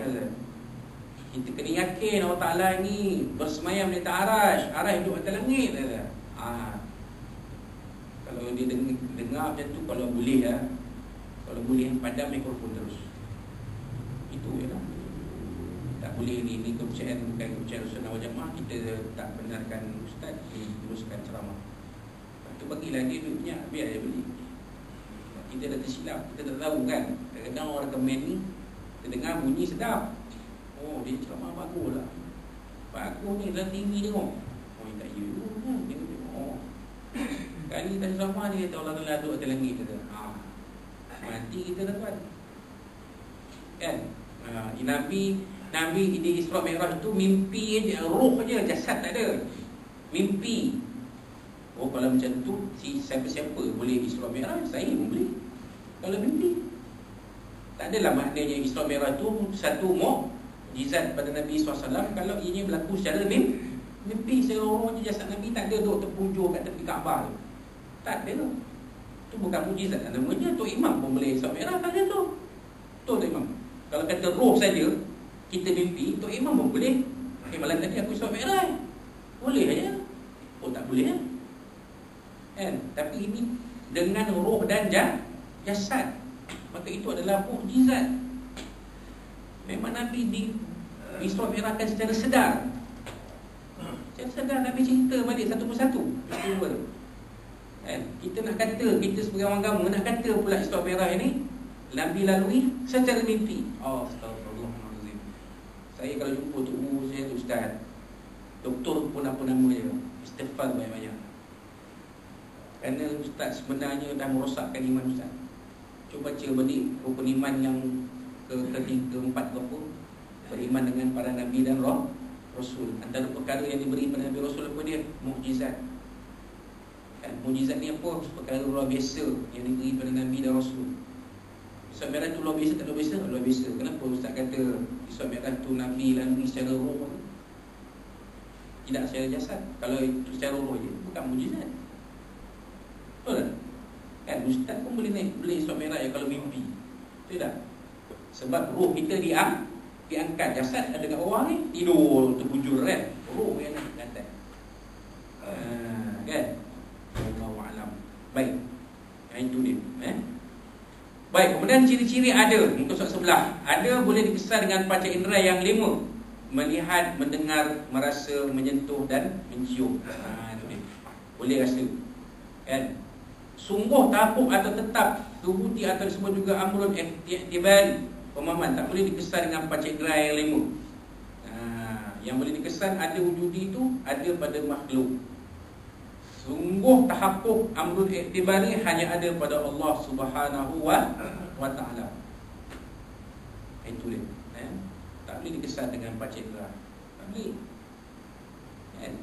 kita kena yakin Allah Ta'ala ni Bersemayam di atas arash Arash duduk atas langit ha. Kalau dia dengar, dengar macam tu Kalau boleh ya Kalau boleh padam mikrofon terus. Itu ya lah. Tak boleh ni Ini kepercayaan bukan kepercayaan Sunnah jamaah. Kita tak benarkan Ustaz Teruskan ceramah. Lepas tu bagilah dia duduknya Biar dia beli. Kita dah tersilap Kita tak tahu kan. Kadang-kadang orang kemen ni Kita dengar bunyi sedap Oh dia ceramah bagus lah Bagus ni dalam TV tengok Oh tak ya kan Tengok oh. Kali tak ceramah ni kata Allah Ta'ala duduk atas langit kata. Ha. Mati kita dapat Kan? Ha. Nabi Nabi di Isra Mi'raj tu mimpi je Ruh je jasad tak ada. Mimpi. Oh kalau macam tu si Siapa-siapa boleh Isra Mi'raj Saya pun boleh. Kalau mimpi. Tak adalah maknanya Isra Mi'raj tu Satu mau mukjizat pada Nabi SAW kalau ini berlaku secara mimpi mimpi seorang jasad Nabi tak ada duk terpujur kat tepi Kaabah tu. Tak ada tu. Tu bukan mukjizat namanya tu imam pun boleh Isra Merah tak ada tu. Tu tu imam. Kalau kata roh saja kita mimpi tu imam pun boleh. Eh malam tadi aku Isra Merah boleh aja. Oh tak boleh ya kan? Tapi ini dengan roh dan jasad. Maka itu adalah mukjizat Memang Nabi di Isra Mi'rajkan secara sedar. Secara sedar Nabi cerita balik satu persatu. Tu. Kan? Kita nak kata, kita sebagai orang agama nak kata pula Isra Mi'raj ini Nabi lalui secara mimpi. Oh, astagfirullahalazim. Saya kalau jumpa tu guru saya tu ustaz. Doktor pun apa nama dia. Istighfar banyak-banyak. Kerana ustaz sebenarnya dah merosakkan iman ustaz. Cuba baca balik rukun iman yang ke ketiga, keempat ke apa Beriman dengan para Nabi dan Roh Rasul Antara perkara yang diberi pada Nabi Rasul apa dia? Mukjizat kan? Mukjizat ni apa? Perkara luar biasa yang diberi pada Nabi dan Rasul Isra Mi'raj tu luar biasa tak luar biasa? Luar biasa Kenapa Ustaz kata Isra Mi'raj tu Nabi lalui secara roh Tidak secara jasad Kalau itu secara roh je Bukan mukjizat Betul tak? Kan Ustaz pun boleh naik Boleh Isra Mi'raj kalau mimpi Tidak sebab roh kita diang, diangkat. Jasad ada dekat bawah ni Tidur terbujur kan Roh yang nak kata uh, Kan? Allah Alam. Baik. Yang itu dia eh? Baik, kemudian ciri-ciri ada Muka surat sebelah. Ada boleh dikesan dengan panca indera yang lima. Melihat, mendengar, merasa, menyentuh dan mencium. Ha, itu dia. Boleh rasa. Kan? Sungguh tapuk atau tetap Tubuti atau disebut juga amrun iktibari Pemahaman tak boleh dikesan dengan panca indera yang lima ha, Yang boleh dikesan ada wujudi itu Ada pada makhluk Sungguh tahakkuk amrul iktibari hanya ada pada Allah Subhanahu wa wa taala. Itu dia. Eh? Tak boleh dikesan dengan baca indera. Tak boleh. Eh?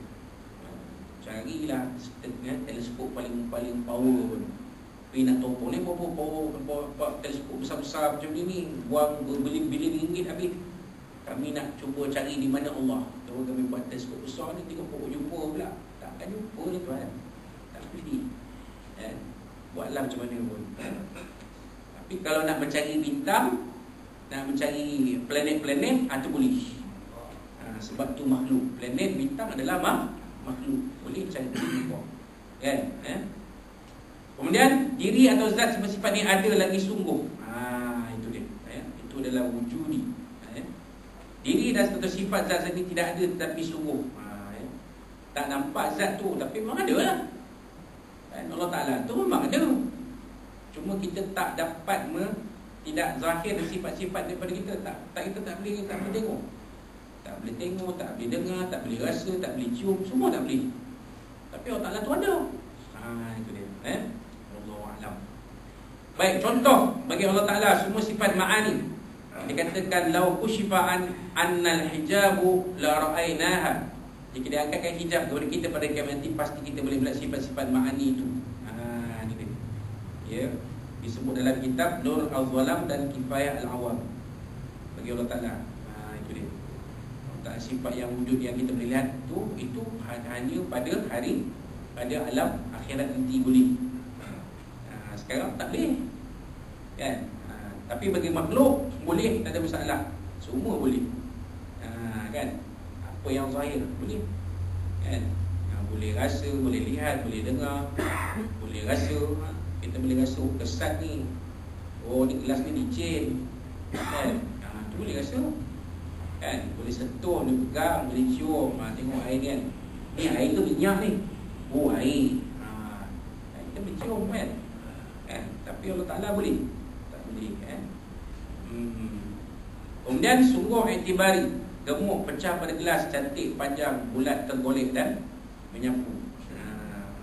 Carilah eh, teleskop paling paling power pun. Tapi nak topong ni power, berapa teleskop besar-besar macam ni buang berbili-bili ringgit habis. Kami nak cuba cari di mana Allah. Kalau kami buat teleskop besar ni tengok pokok jumpa pula. Akan jumpa ni tuan. Tak boleh eh, Buatlah macam mana pun. Tapi kalau nak mencari bintang Nak mencari planet-planet Itu ah, boleh. Ha, Sebab tu makhluk. Planet bintang adalah mak makhluk. Boleh cari bintang Kan? Eh? Kemudian diri atau zat sifat ni ada lagi sungguh. Ha, Itu dia eh? Itu adalah wujudi eh? Diri dan satu sifat zat ini tidak ada Tetapi sungguh. Tak nampak zat tu Tapi memang ada lah. Kan? Allah Ta'ala tu memang ada. Cuma kita tak dapat me, Tidak zahir sifat-sifat daripada kita. Tak tak kita tak boleh tak boleh tengok. Tak boleh tengok, tak boleh dengar Tak boleh rasa, tak boleh cium. Semua tak boleh. Tapi Allah Ta'ala tu ada. Haa itu dia eh? Baik contoh bagi Allah Ta'ala Semua sifat ma'ani. Dikatakan Lau kushifa'an annal hijabu la ra'aynaha. Jika dia angkatkan hijab kepada kita pada kiamat nanti Pasti kita boleh melihat sifat-sifat ma'ani itu Haa ni dia. Ya. Disebut dalam kitab Nur Al-Zalam dan Kifayah Al-Awam. Bagi Allah Ta'ala. Haa itu dia. Tak sifat yang wujud yang kita boleh lihat tu Itu hanya pada hari Pada alam akhirat nanti boleh Sekarang? Tak boleh. Kan? Ha, Tapi bagi makhluk boleh. Tak ada masalah. Semua boleh. Ha, Kan? Apa yang zahir boleh. Kan? Ha, boleh rasa boleh lihat boleh dengar. Boleh rasa ha, kita boleh rasa oh, kesan ni. Oh ni gelas ni licin. Kan? Ha, tu boleh rasa. Kan? Boleh sentuh boleh pegang boleh cium. Ha, tengok air ni kan? Ni air tu minyak ni? Oh air. Ha, kita cium kan tapi Allah Ta'ala boleh. Tak boleh kan hmm. kemudian sungguh itibari. Gemuk pecah pada gelas cantik panjang bulat tergolek dan menyapu ha,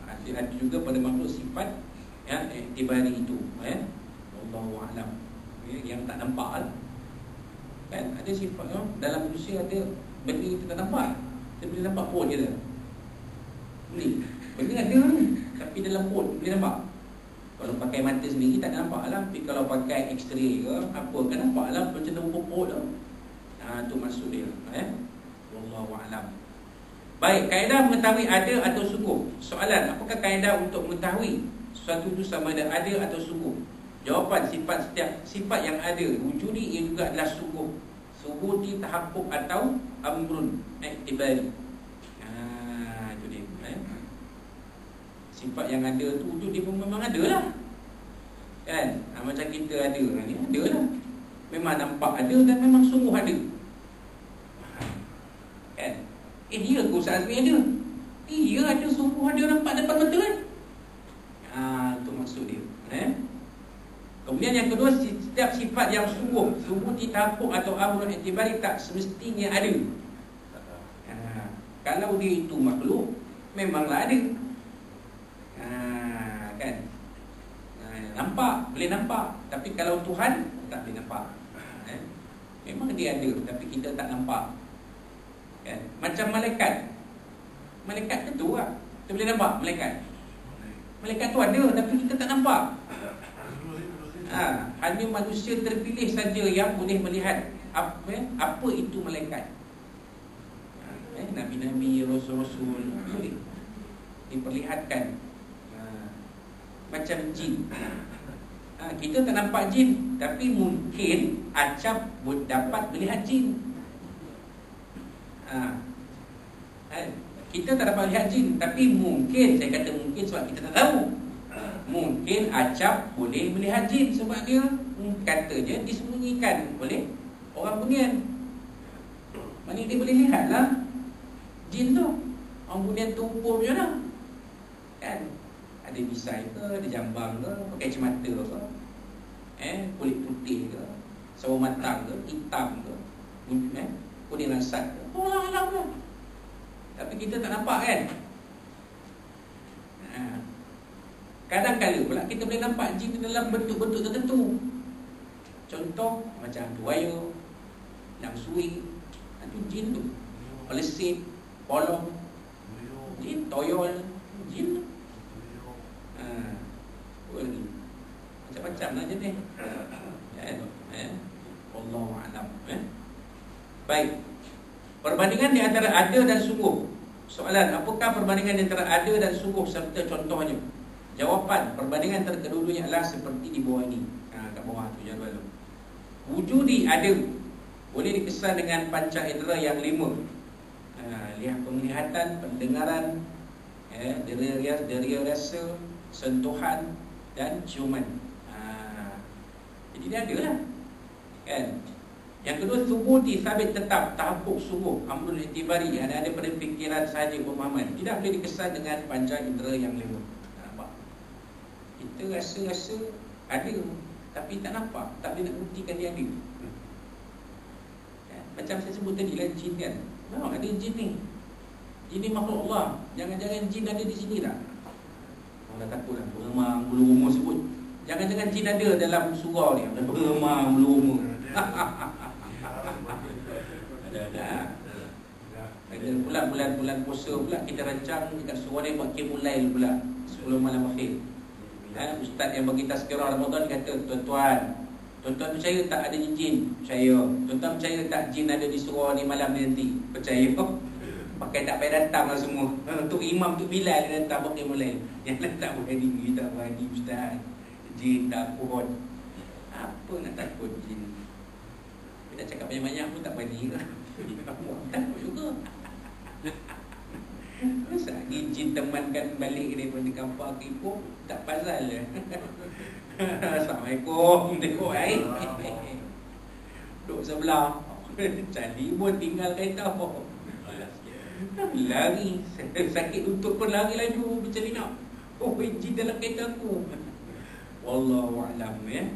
ada, ada juga pada makhluk sifat ya iktibari itu ya wallahu alam. Ya, yang tak nampak lah. kan? Ada sifat ya, dalam manusia ada benda kita tak nampak. Kita boleh nampak pun je boleh. Benda ada tapi dalam pun boleh nampak kalau pakai mata sendiri tak nampak lah. Tapi kalau pakai x-ray ke Apa kan nampak lah. Macam nama pokok tu ha, Itu maksud dia eh? Wallahu'alam Baik, kaedah mengetahui ada atau sungguh Soalan, apakah kaedah untuk mengetahui Sesuatu itu sama ada ada atau sungguh Jawapan sifat setiap sifat yang ada. Wujudi ia juga adalah sungguh Subuti tahakkuk atau amrun. Iktibari ha, Itu dia eh? Sifat yang ada tu wujud dia memang ada lah Kan, ha, macam kita ada ni Ada lah Memang nampak ada dan memang sungguh ada Kan? Eh dia ke Ustaz Azmi ada? Iya ada sungguh ada nampak depan mata kan? Ha, itu maksud dia. Eh? Kemudian yang kedua setiap sifat yang sungguh sungguh ditapuk atau amrun itibari tak semestinya ada. Ha, kalau dia itu makhluk memanglah ada. Ha, kan? Ha, nampak, boleh nampak. Tapi kalau Tuhan tak boleh nampak. Ha, eh? Memang dia ada tapi kita tak nampak kan? Macam malaikat Malaikat tu tu lah Kita boleh nampak malaikat Malaikat tu ada tapi kita tak nampak ha, Hanya manusia terpilih saja yang boleh melihat Apa, eh? apa itu malaikat eh? Nabi-Nabi, Rasul-Rasul Diperlihatkan ha, Macam jin ha, Kita tak nampak jin Tapi mungkin Acap dapat melihat jin ha. Eh, kita tak dapat lihat jin Tapi mungkin Saya kata mungkin sebab kita tak tahu Mungkin acap boleh melihat jin sebab dia hmm, katanya disembunyikan oleh orang bunian. Mana dia boleh lihatlah jin tu. Orang bunian tu umpur macam mana? Kan? Ada bisai ke, ada jambang ke, pakai cemata ke? Eh, kulit putih ke? Sawo matang ke, hitam ke? Eh, kuning rasat ke? Oh, alam ke? Tapi kita tak nampak kan? Ha. Kadang-kadang pula kita boleh nampak jin dalam bentuk-bentuk tertentu. Contoh macam buaya, nak sui, itu jin tu. Olesit, polong, jin, toyol, jin. Ha. lagi. Macam-macam lah jenis. Ya, eh? Allah alam. Eh? Baik. Perbandingan di antara ada dan sungguh. Soalan, apakah perbandingan di antara ada dan sungguh serta contohnya? Jawapan, perbandingan antara kedua-duanya adalah seperti di bawah ini. Ha, kat bawah tu jawapan tu. Wujudi ada boleh dikesan dengan panca indera yang lima. Ha, lihat penglihatan, pendengaran, eh, deria, deria rasa, sentuhan dan ciuman. Jadi ada lah. Kan? Yang kedua subuti sabit tetap tahapuk sungguh amrul itibari ada ada pada fikiran saja pemahaman tidak boleh dikesan dengan panca indera yang lima nampak. Kita rasa-rasa ada tapi tak nampak. Tak boleh nak buktikan dia ada. Ya, macam saya sebut tadi lah jin kan? Memang ada jin ni. Jin ni makhluk Allah. Jangan-jangan jin ada di sini tak? Orang takut lah. Pengemang bulu rumah sebut jangan-jangan jin ada dalam surau ni pengemang bulu rumah Ada pula bulan-bulan puasa pula kita rancang dekat suruh ni buat kimulai pula sebelum malam akhir. Ha, ustaz yang bagi tazkirah Ramadan kata tuan-tuan, tuan-tuan percaya tak ada jin? Percaya. Tuan-tuan percaya tak jin ada di surau ni malam ni nanti? Percaya. Pakai tak payah datang lah semua. Untuk imam tu bila dia datang buat kimulai. Yang lain tak diri, tak berani ustaz. Jin tak pohon. Apa nak takut jin? Kita cakap banyak-banyak pun tak berani lah. Takut juga. Masa ni jin temankan balik daripada kampung Kipo Tak pasal lah Assalamualaikum Tengok air Duduk sebelah Cari pun tinggal kereta Lari Sakit lutut pun lari laju Mencari nak Oh jin dalam kereta aku Wallahualam ya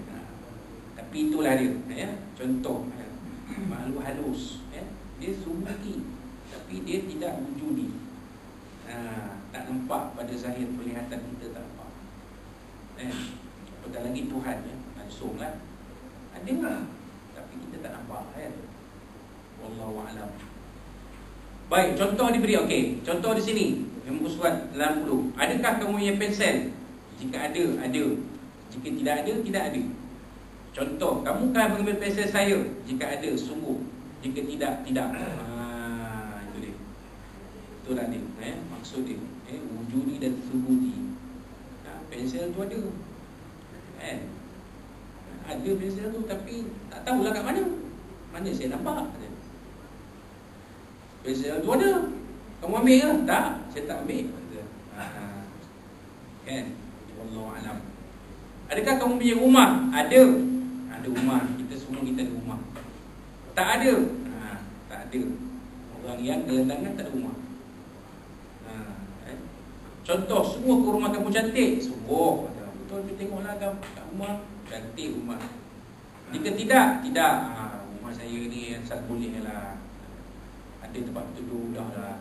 Tapi itulah dia ya. Contoh Makhluk halus ya. Dia sumati tapi dia tidak wujudi ha, tak nampak pada zahir penglihatan kita tak nampak eh, apatah lagi Tuhan ya, langsung lah ada lah tapi kita tak nampak kan Wallahualam Baik, contoh diberi okey. Contoh di sini, yang surat dalam puluh. Adakah kamu punya pensel? Jika ada, ada. Jika tidak ada, tidak ada. Contoh, kamu kan mengambil pensel saya? Jika ada, sungguh. Jika tidak, tidak. Ha, Itulah dia eh? Maksud dia eh? Wujudi dan subudi ha, Pensel tu ada eh? Ada pensel tu Tapi tak tahulah kat mana Mana saya nampak Pensel tu ada Kamu ambil ke? Tak, saya tak ambil ha. Kan Allah Alam Adakah kamu punya rumah? Ada. Ada rumah. Kita semua kita ada rumah. Tak ada. Ha, Tak ada. Orang yang kelendangan tak ada rumah. Contoh semua ke rumah kamu cantik? Sungguh Betul kita tengoklah kat rumah. Cantik rumah. Jika tidak Tidak. Ha, Rumah saya ni Asal boleh lah. Ada tempat duduk Dah lah.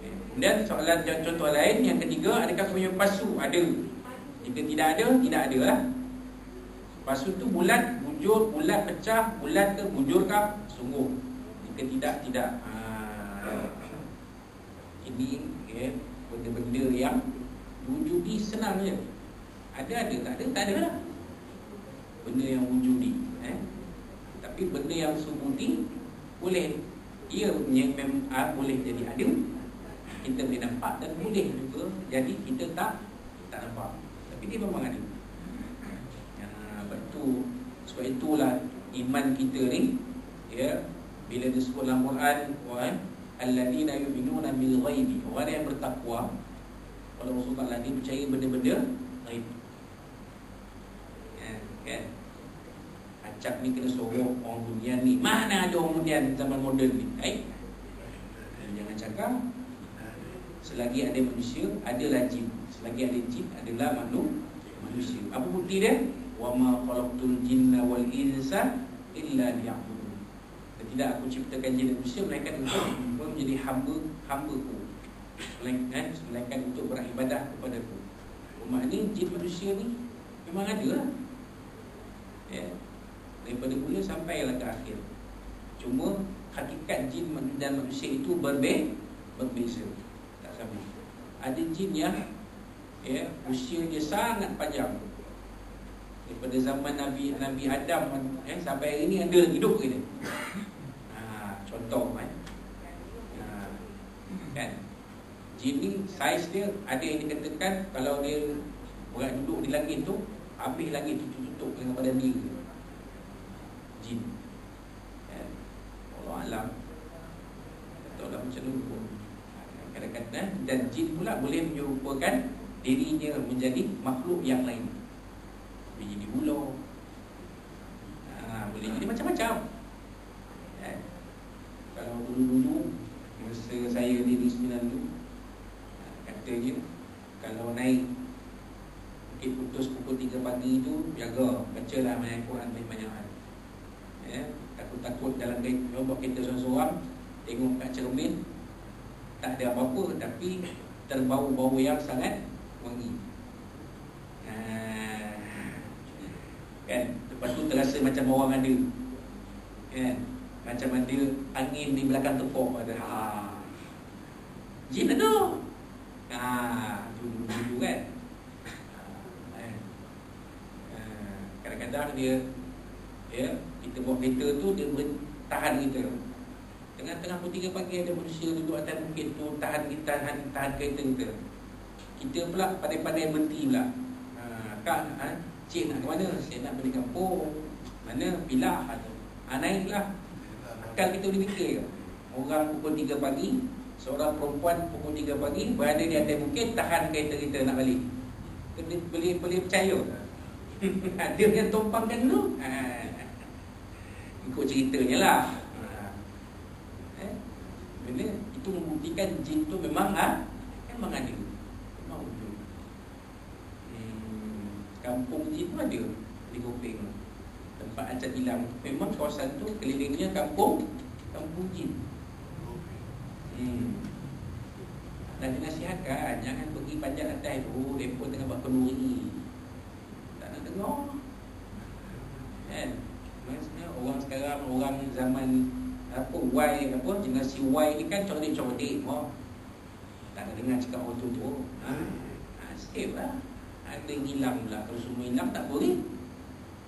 Kemudian soalan contoh lain Yang ketiga Adakah punya pasu? Ada Jika tidak ada Tidak ada lah Pasu tu bulat Bujur Bulat pecah Bulat ke bujur ke Sungguh Jika tidak Tidak ha. Ini ya, benda-benda yang wujudi senang je. Ada ada tak ada tak ada lah. Benda yang wujudi eh. Tapi benda yang subudi boleh ia yang memang ah, boleh jadi ada. Kita boleh nampak dan boleh juga jadi kita tak tak nampak. Dia memang ada. Ya, betul. Sebab itulah iman kita ni ya bila disebut dalam Quran, wah, alladzina yu'minuna bil ghaibi orang yang bertakwa Kalau Allah Taala ni percaya benda-benda gaib. Kan? Kan? Acap ni kena suruh orang dunia ni. Mana ada orang dunia zaman moden ni? Eh? Jangan cakap selagi ada manusia adalah jin. Selagi ada jin adalah manusia. Apa bukti dia? Wa ma khalaqtul jinna wal insa illa liya'budun. Tidak aku ciptakan jin dan manusia melainkan untuk menjadi hamba hamba-Ku. Melainkan, melainkan untuk beribadah kepada Ku. Maknanya jin manusia ni memang ada lah. Ya. Daripada mula sampailah ke akhir. Cuma hakikat jin dan manusia itu berbe berbeza. Tak sama. Ada jin yang ya, usia dia sangat panjang. Daripada zaman Nabi Nabi Adam eh, sampai hari ini ada hidup ke dia. Ha, contoh kan. Ha, kan. Jin ni saiz dia ada yang dikatakan kalau dia orang duduk di langit tu habis langit tu tutup dengan badan dia. Jin. Kan. Allah alam. Tak tahu macam mana pun. Kadang-kadang eh, dan jin pula boleh menyerupakan dirinya menjadi makhluk yang lain. Boleh jadi ular. Ha, boleh jadi macam-macam. Eh, kalau dulu-dulu masa saya di Sembilan tu katanya kalau naik Bukit putus pukul 3 pagi tu Jaga, bacalah banyak Quran banyak-banyak ya, Takut-takut dalam kereta kita seorang-seorang Tengok kat cermin Tak ada apa-apa Tapi terbau-bau yang sangat wangi ha, Kan Lepas tu terasa macam orang ada Kan Macam ada angin di belakang tepuk ada. Ha. Jin ada Ha, dulu-dulu kan. Ha, eh. ha, kadang-kadang dia ya, kita bawa kereta tu dia tahan kita. Tengah-tengah pukul 3 pagi ada manusia duduk atas bukit tu tahan kita tahan, tahan kereta kita. Kita pula pandai-pandai berhenti pula. Ha, kak, ha, cik nak ke mana? Saya nak pergi kampung. Mana? Pilah tu. Ha, naiklah. Akal kita boleh fikir Orang pukul 3 pagi Seorang perempuan pukul 3 pagi Berada di atas bukit Tahan kereta kita nak balik Boleh, boleh, boleh percaya Dia yang tumpangkan dulu ha. Ikut ceritanya lah ha. eh? Bila itu membuktikan jin tu memang ha? Memang ada Memang ada hmm. Kampung jin tu ada Di Kopeng Tempat Acat Hilang. Memang kawasan tu kelilingnya kampung Kampung jin. Hmm. Dan dinasihatkan Jangan pergi panjat atas tu Mereka tengah buat kenduri Tak nak dengar. Kan? Maksudnya orang sekarang Orang zaman Apa Y apa Generasi Y ni kan Cordik-cordik oh. Tak nak dengar cakap orang tu tu ha? ha, Save lah Ada yang hilang pula. Kalau semua hilang tak boleh.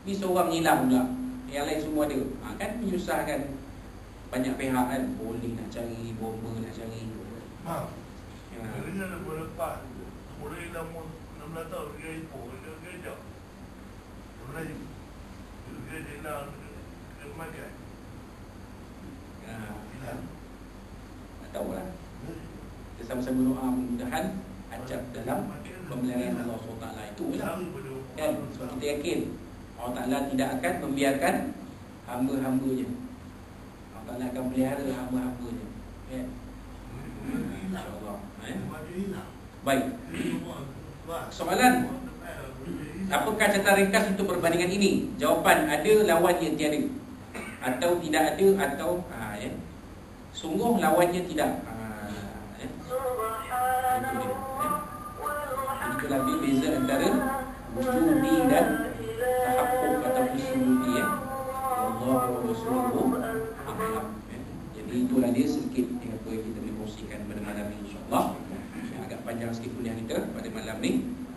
Ni seorang hilang pula. Yang lain semua ada. Ha, Kan? Menyusahkan banyak pihak kan? Boleh nak cari bomba nak cari. Ha. Ya. Ini ada berapa boleh dah mau 16 tahun dia ipo dia kerja dia dia nak dia makan ya. Tak tahu lah. Kita sama-sama doa mudah-mudahan acap dalam pemeliharaan Allah SWT itu lah kan sebab kita yakin Allah Ta'ala tidak akan membiarkan hamba-hambanya Allah akan pelihara hamba-hambanya. Ya. InsyaAllah. Eh? Baik. Soalan. Apakah catatan ringkas untuk perbandingan ini? Jawapan ada lawannya tiada. Atau tidak ada atau ha, ya. Sungguh lawannya tidak. Ha, ya. Ya. Lebih beza antara wujudi dan tahakkuk ataupun sujudi ya. Allah Rasulullah jadi itulah dia sedikit yang apa yang kita boleh kongsikan pada malam ini insyaAllah yang agak panjang sikit kuliah kita pada malam ni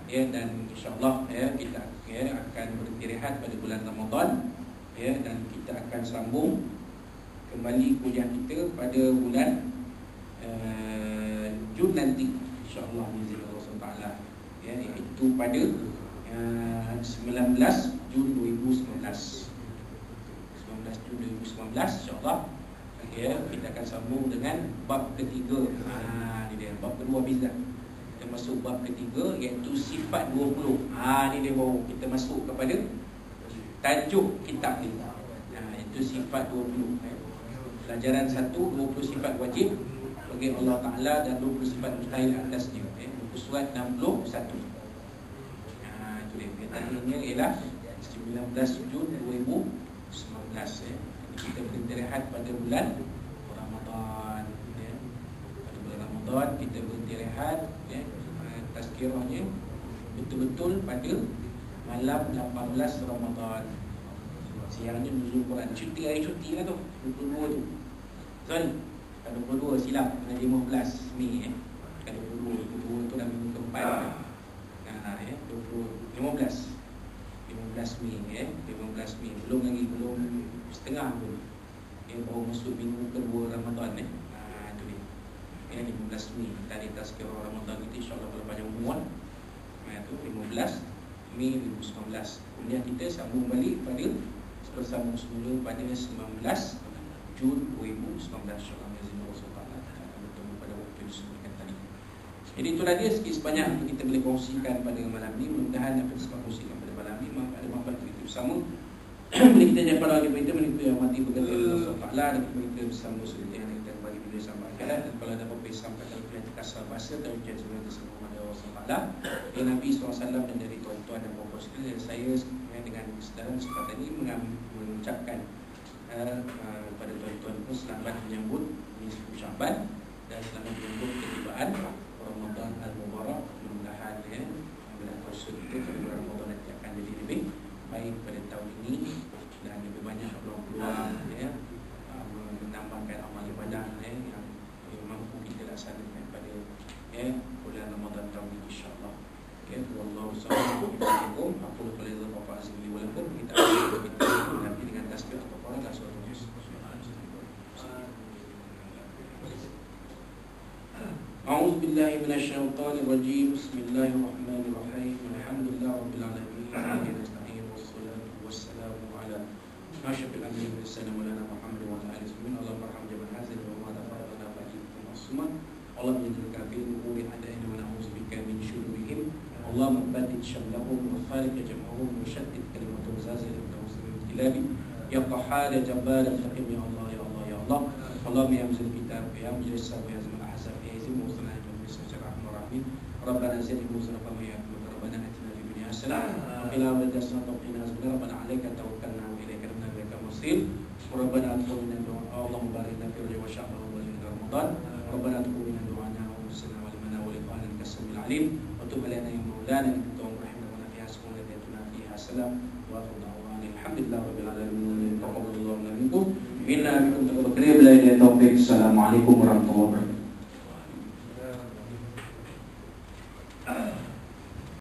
ya, dan insyaAllah ya, kita ya, akan berhenti rehat pada bulan Ramadan ya, dan kita akan sambung kembali kuliah kita pada bulan uh, Jun nanti insyaAllah ya, iaitu pada uh, 19 Jun 2019 2019 insyaAllah ya, kita akan sambung dengan bab ketiga ha, ini dia, bab kedua bizat Kita masuk bab ketiga iaitu sifat 20. Ha ni dia baru kita masuk kepada tajuk kitab ni. Ha itu sifat 20 eh. Pelajaran 1 20 sifat wajib bagi Allah Taala dan 20 sifat mustahil atasnya surat 61. Ha itu dia. Katanya ialah 19 Jun 2019 eh. Kita berhenti pada bulan Ramadan ya. Pada bulan Ramadan kita berhenti rehat ya. Tazkirahnya betul-betul pada malam 18 Ramadan Siangnya nuzul Quran Cuti hari cuti lah tu 22 tu Sorry Kan 22 silap Dengan 15 Mei eh Kan 22 22 tu dah minggu keempat Nah, ya, 20, 15 15 Mei ya, 15 Mei belum lagi belum setengah pun. Ya baru masuk minggu kedua Ramadan eh. Ha itu dia. Ya 15 Mei tadi tazkirah Ramadan kita insya-Allah kalau panjang umur. Ha itu 15 Mei 2019. Kemudian kita sambung balik pada bersambung semula pada 19 Jun 2019 insya-Allah azza wa jalla bertemu pada waktu disebutkan tadi. Jadi itulah dia sikit sebanyak yang kita boleh kongsikan pada malam ini. Mudah-mudahan dapat kita kongsikan pada malam ini ada manfaat kita bersama. boleh kita pada lagi kita menikmati yang mati berkata Taala dan kita bersama seperti yang kita bagi bila sampai akhirat dan kalau ada apa-apa sampai kalau kita kasar bahasa dan ujian sebenarnya tersebut kepada Taala. Ya Nabi SAW dan dari tuan-tuan dan puan-puan sekalian saya ya, dengan kesedaran kesempatan ini mengucapkan uh, uh, pada tuan-tuan pun selamat menyambut ini Syaban dan selamat menyambut ketibaan Ramadan Al-Mubarak Mudah-mudahan ya. Bila puasa kita bulan Ramadan nanti akan jadi lebih baik pada tahun ini. Dan lebih banyak peluang-peluang ya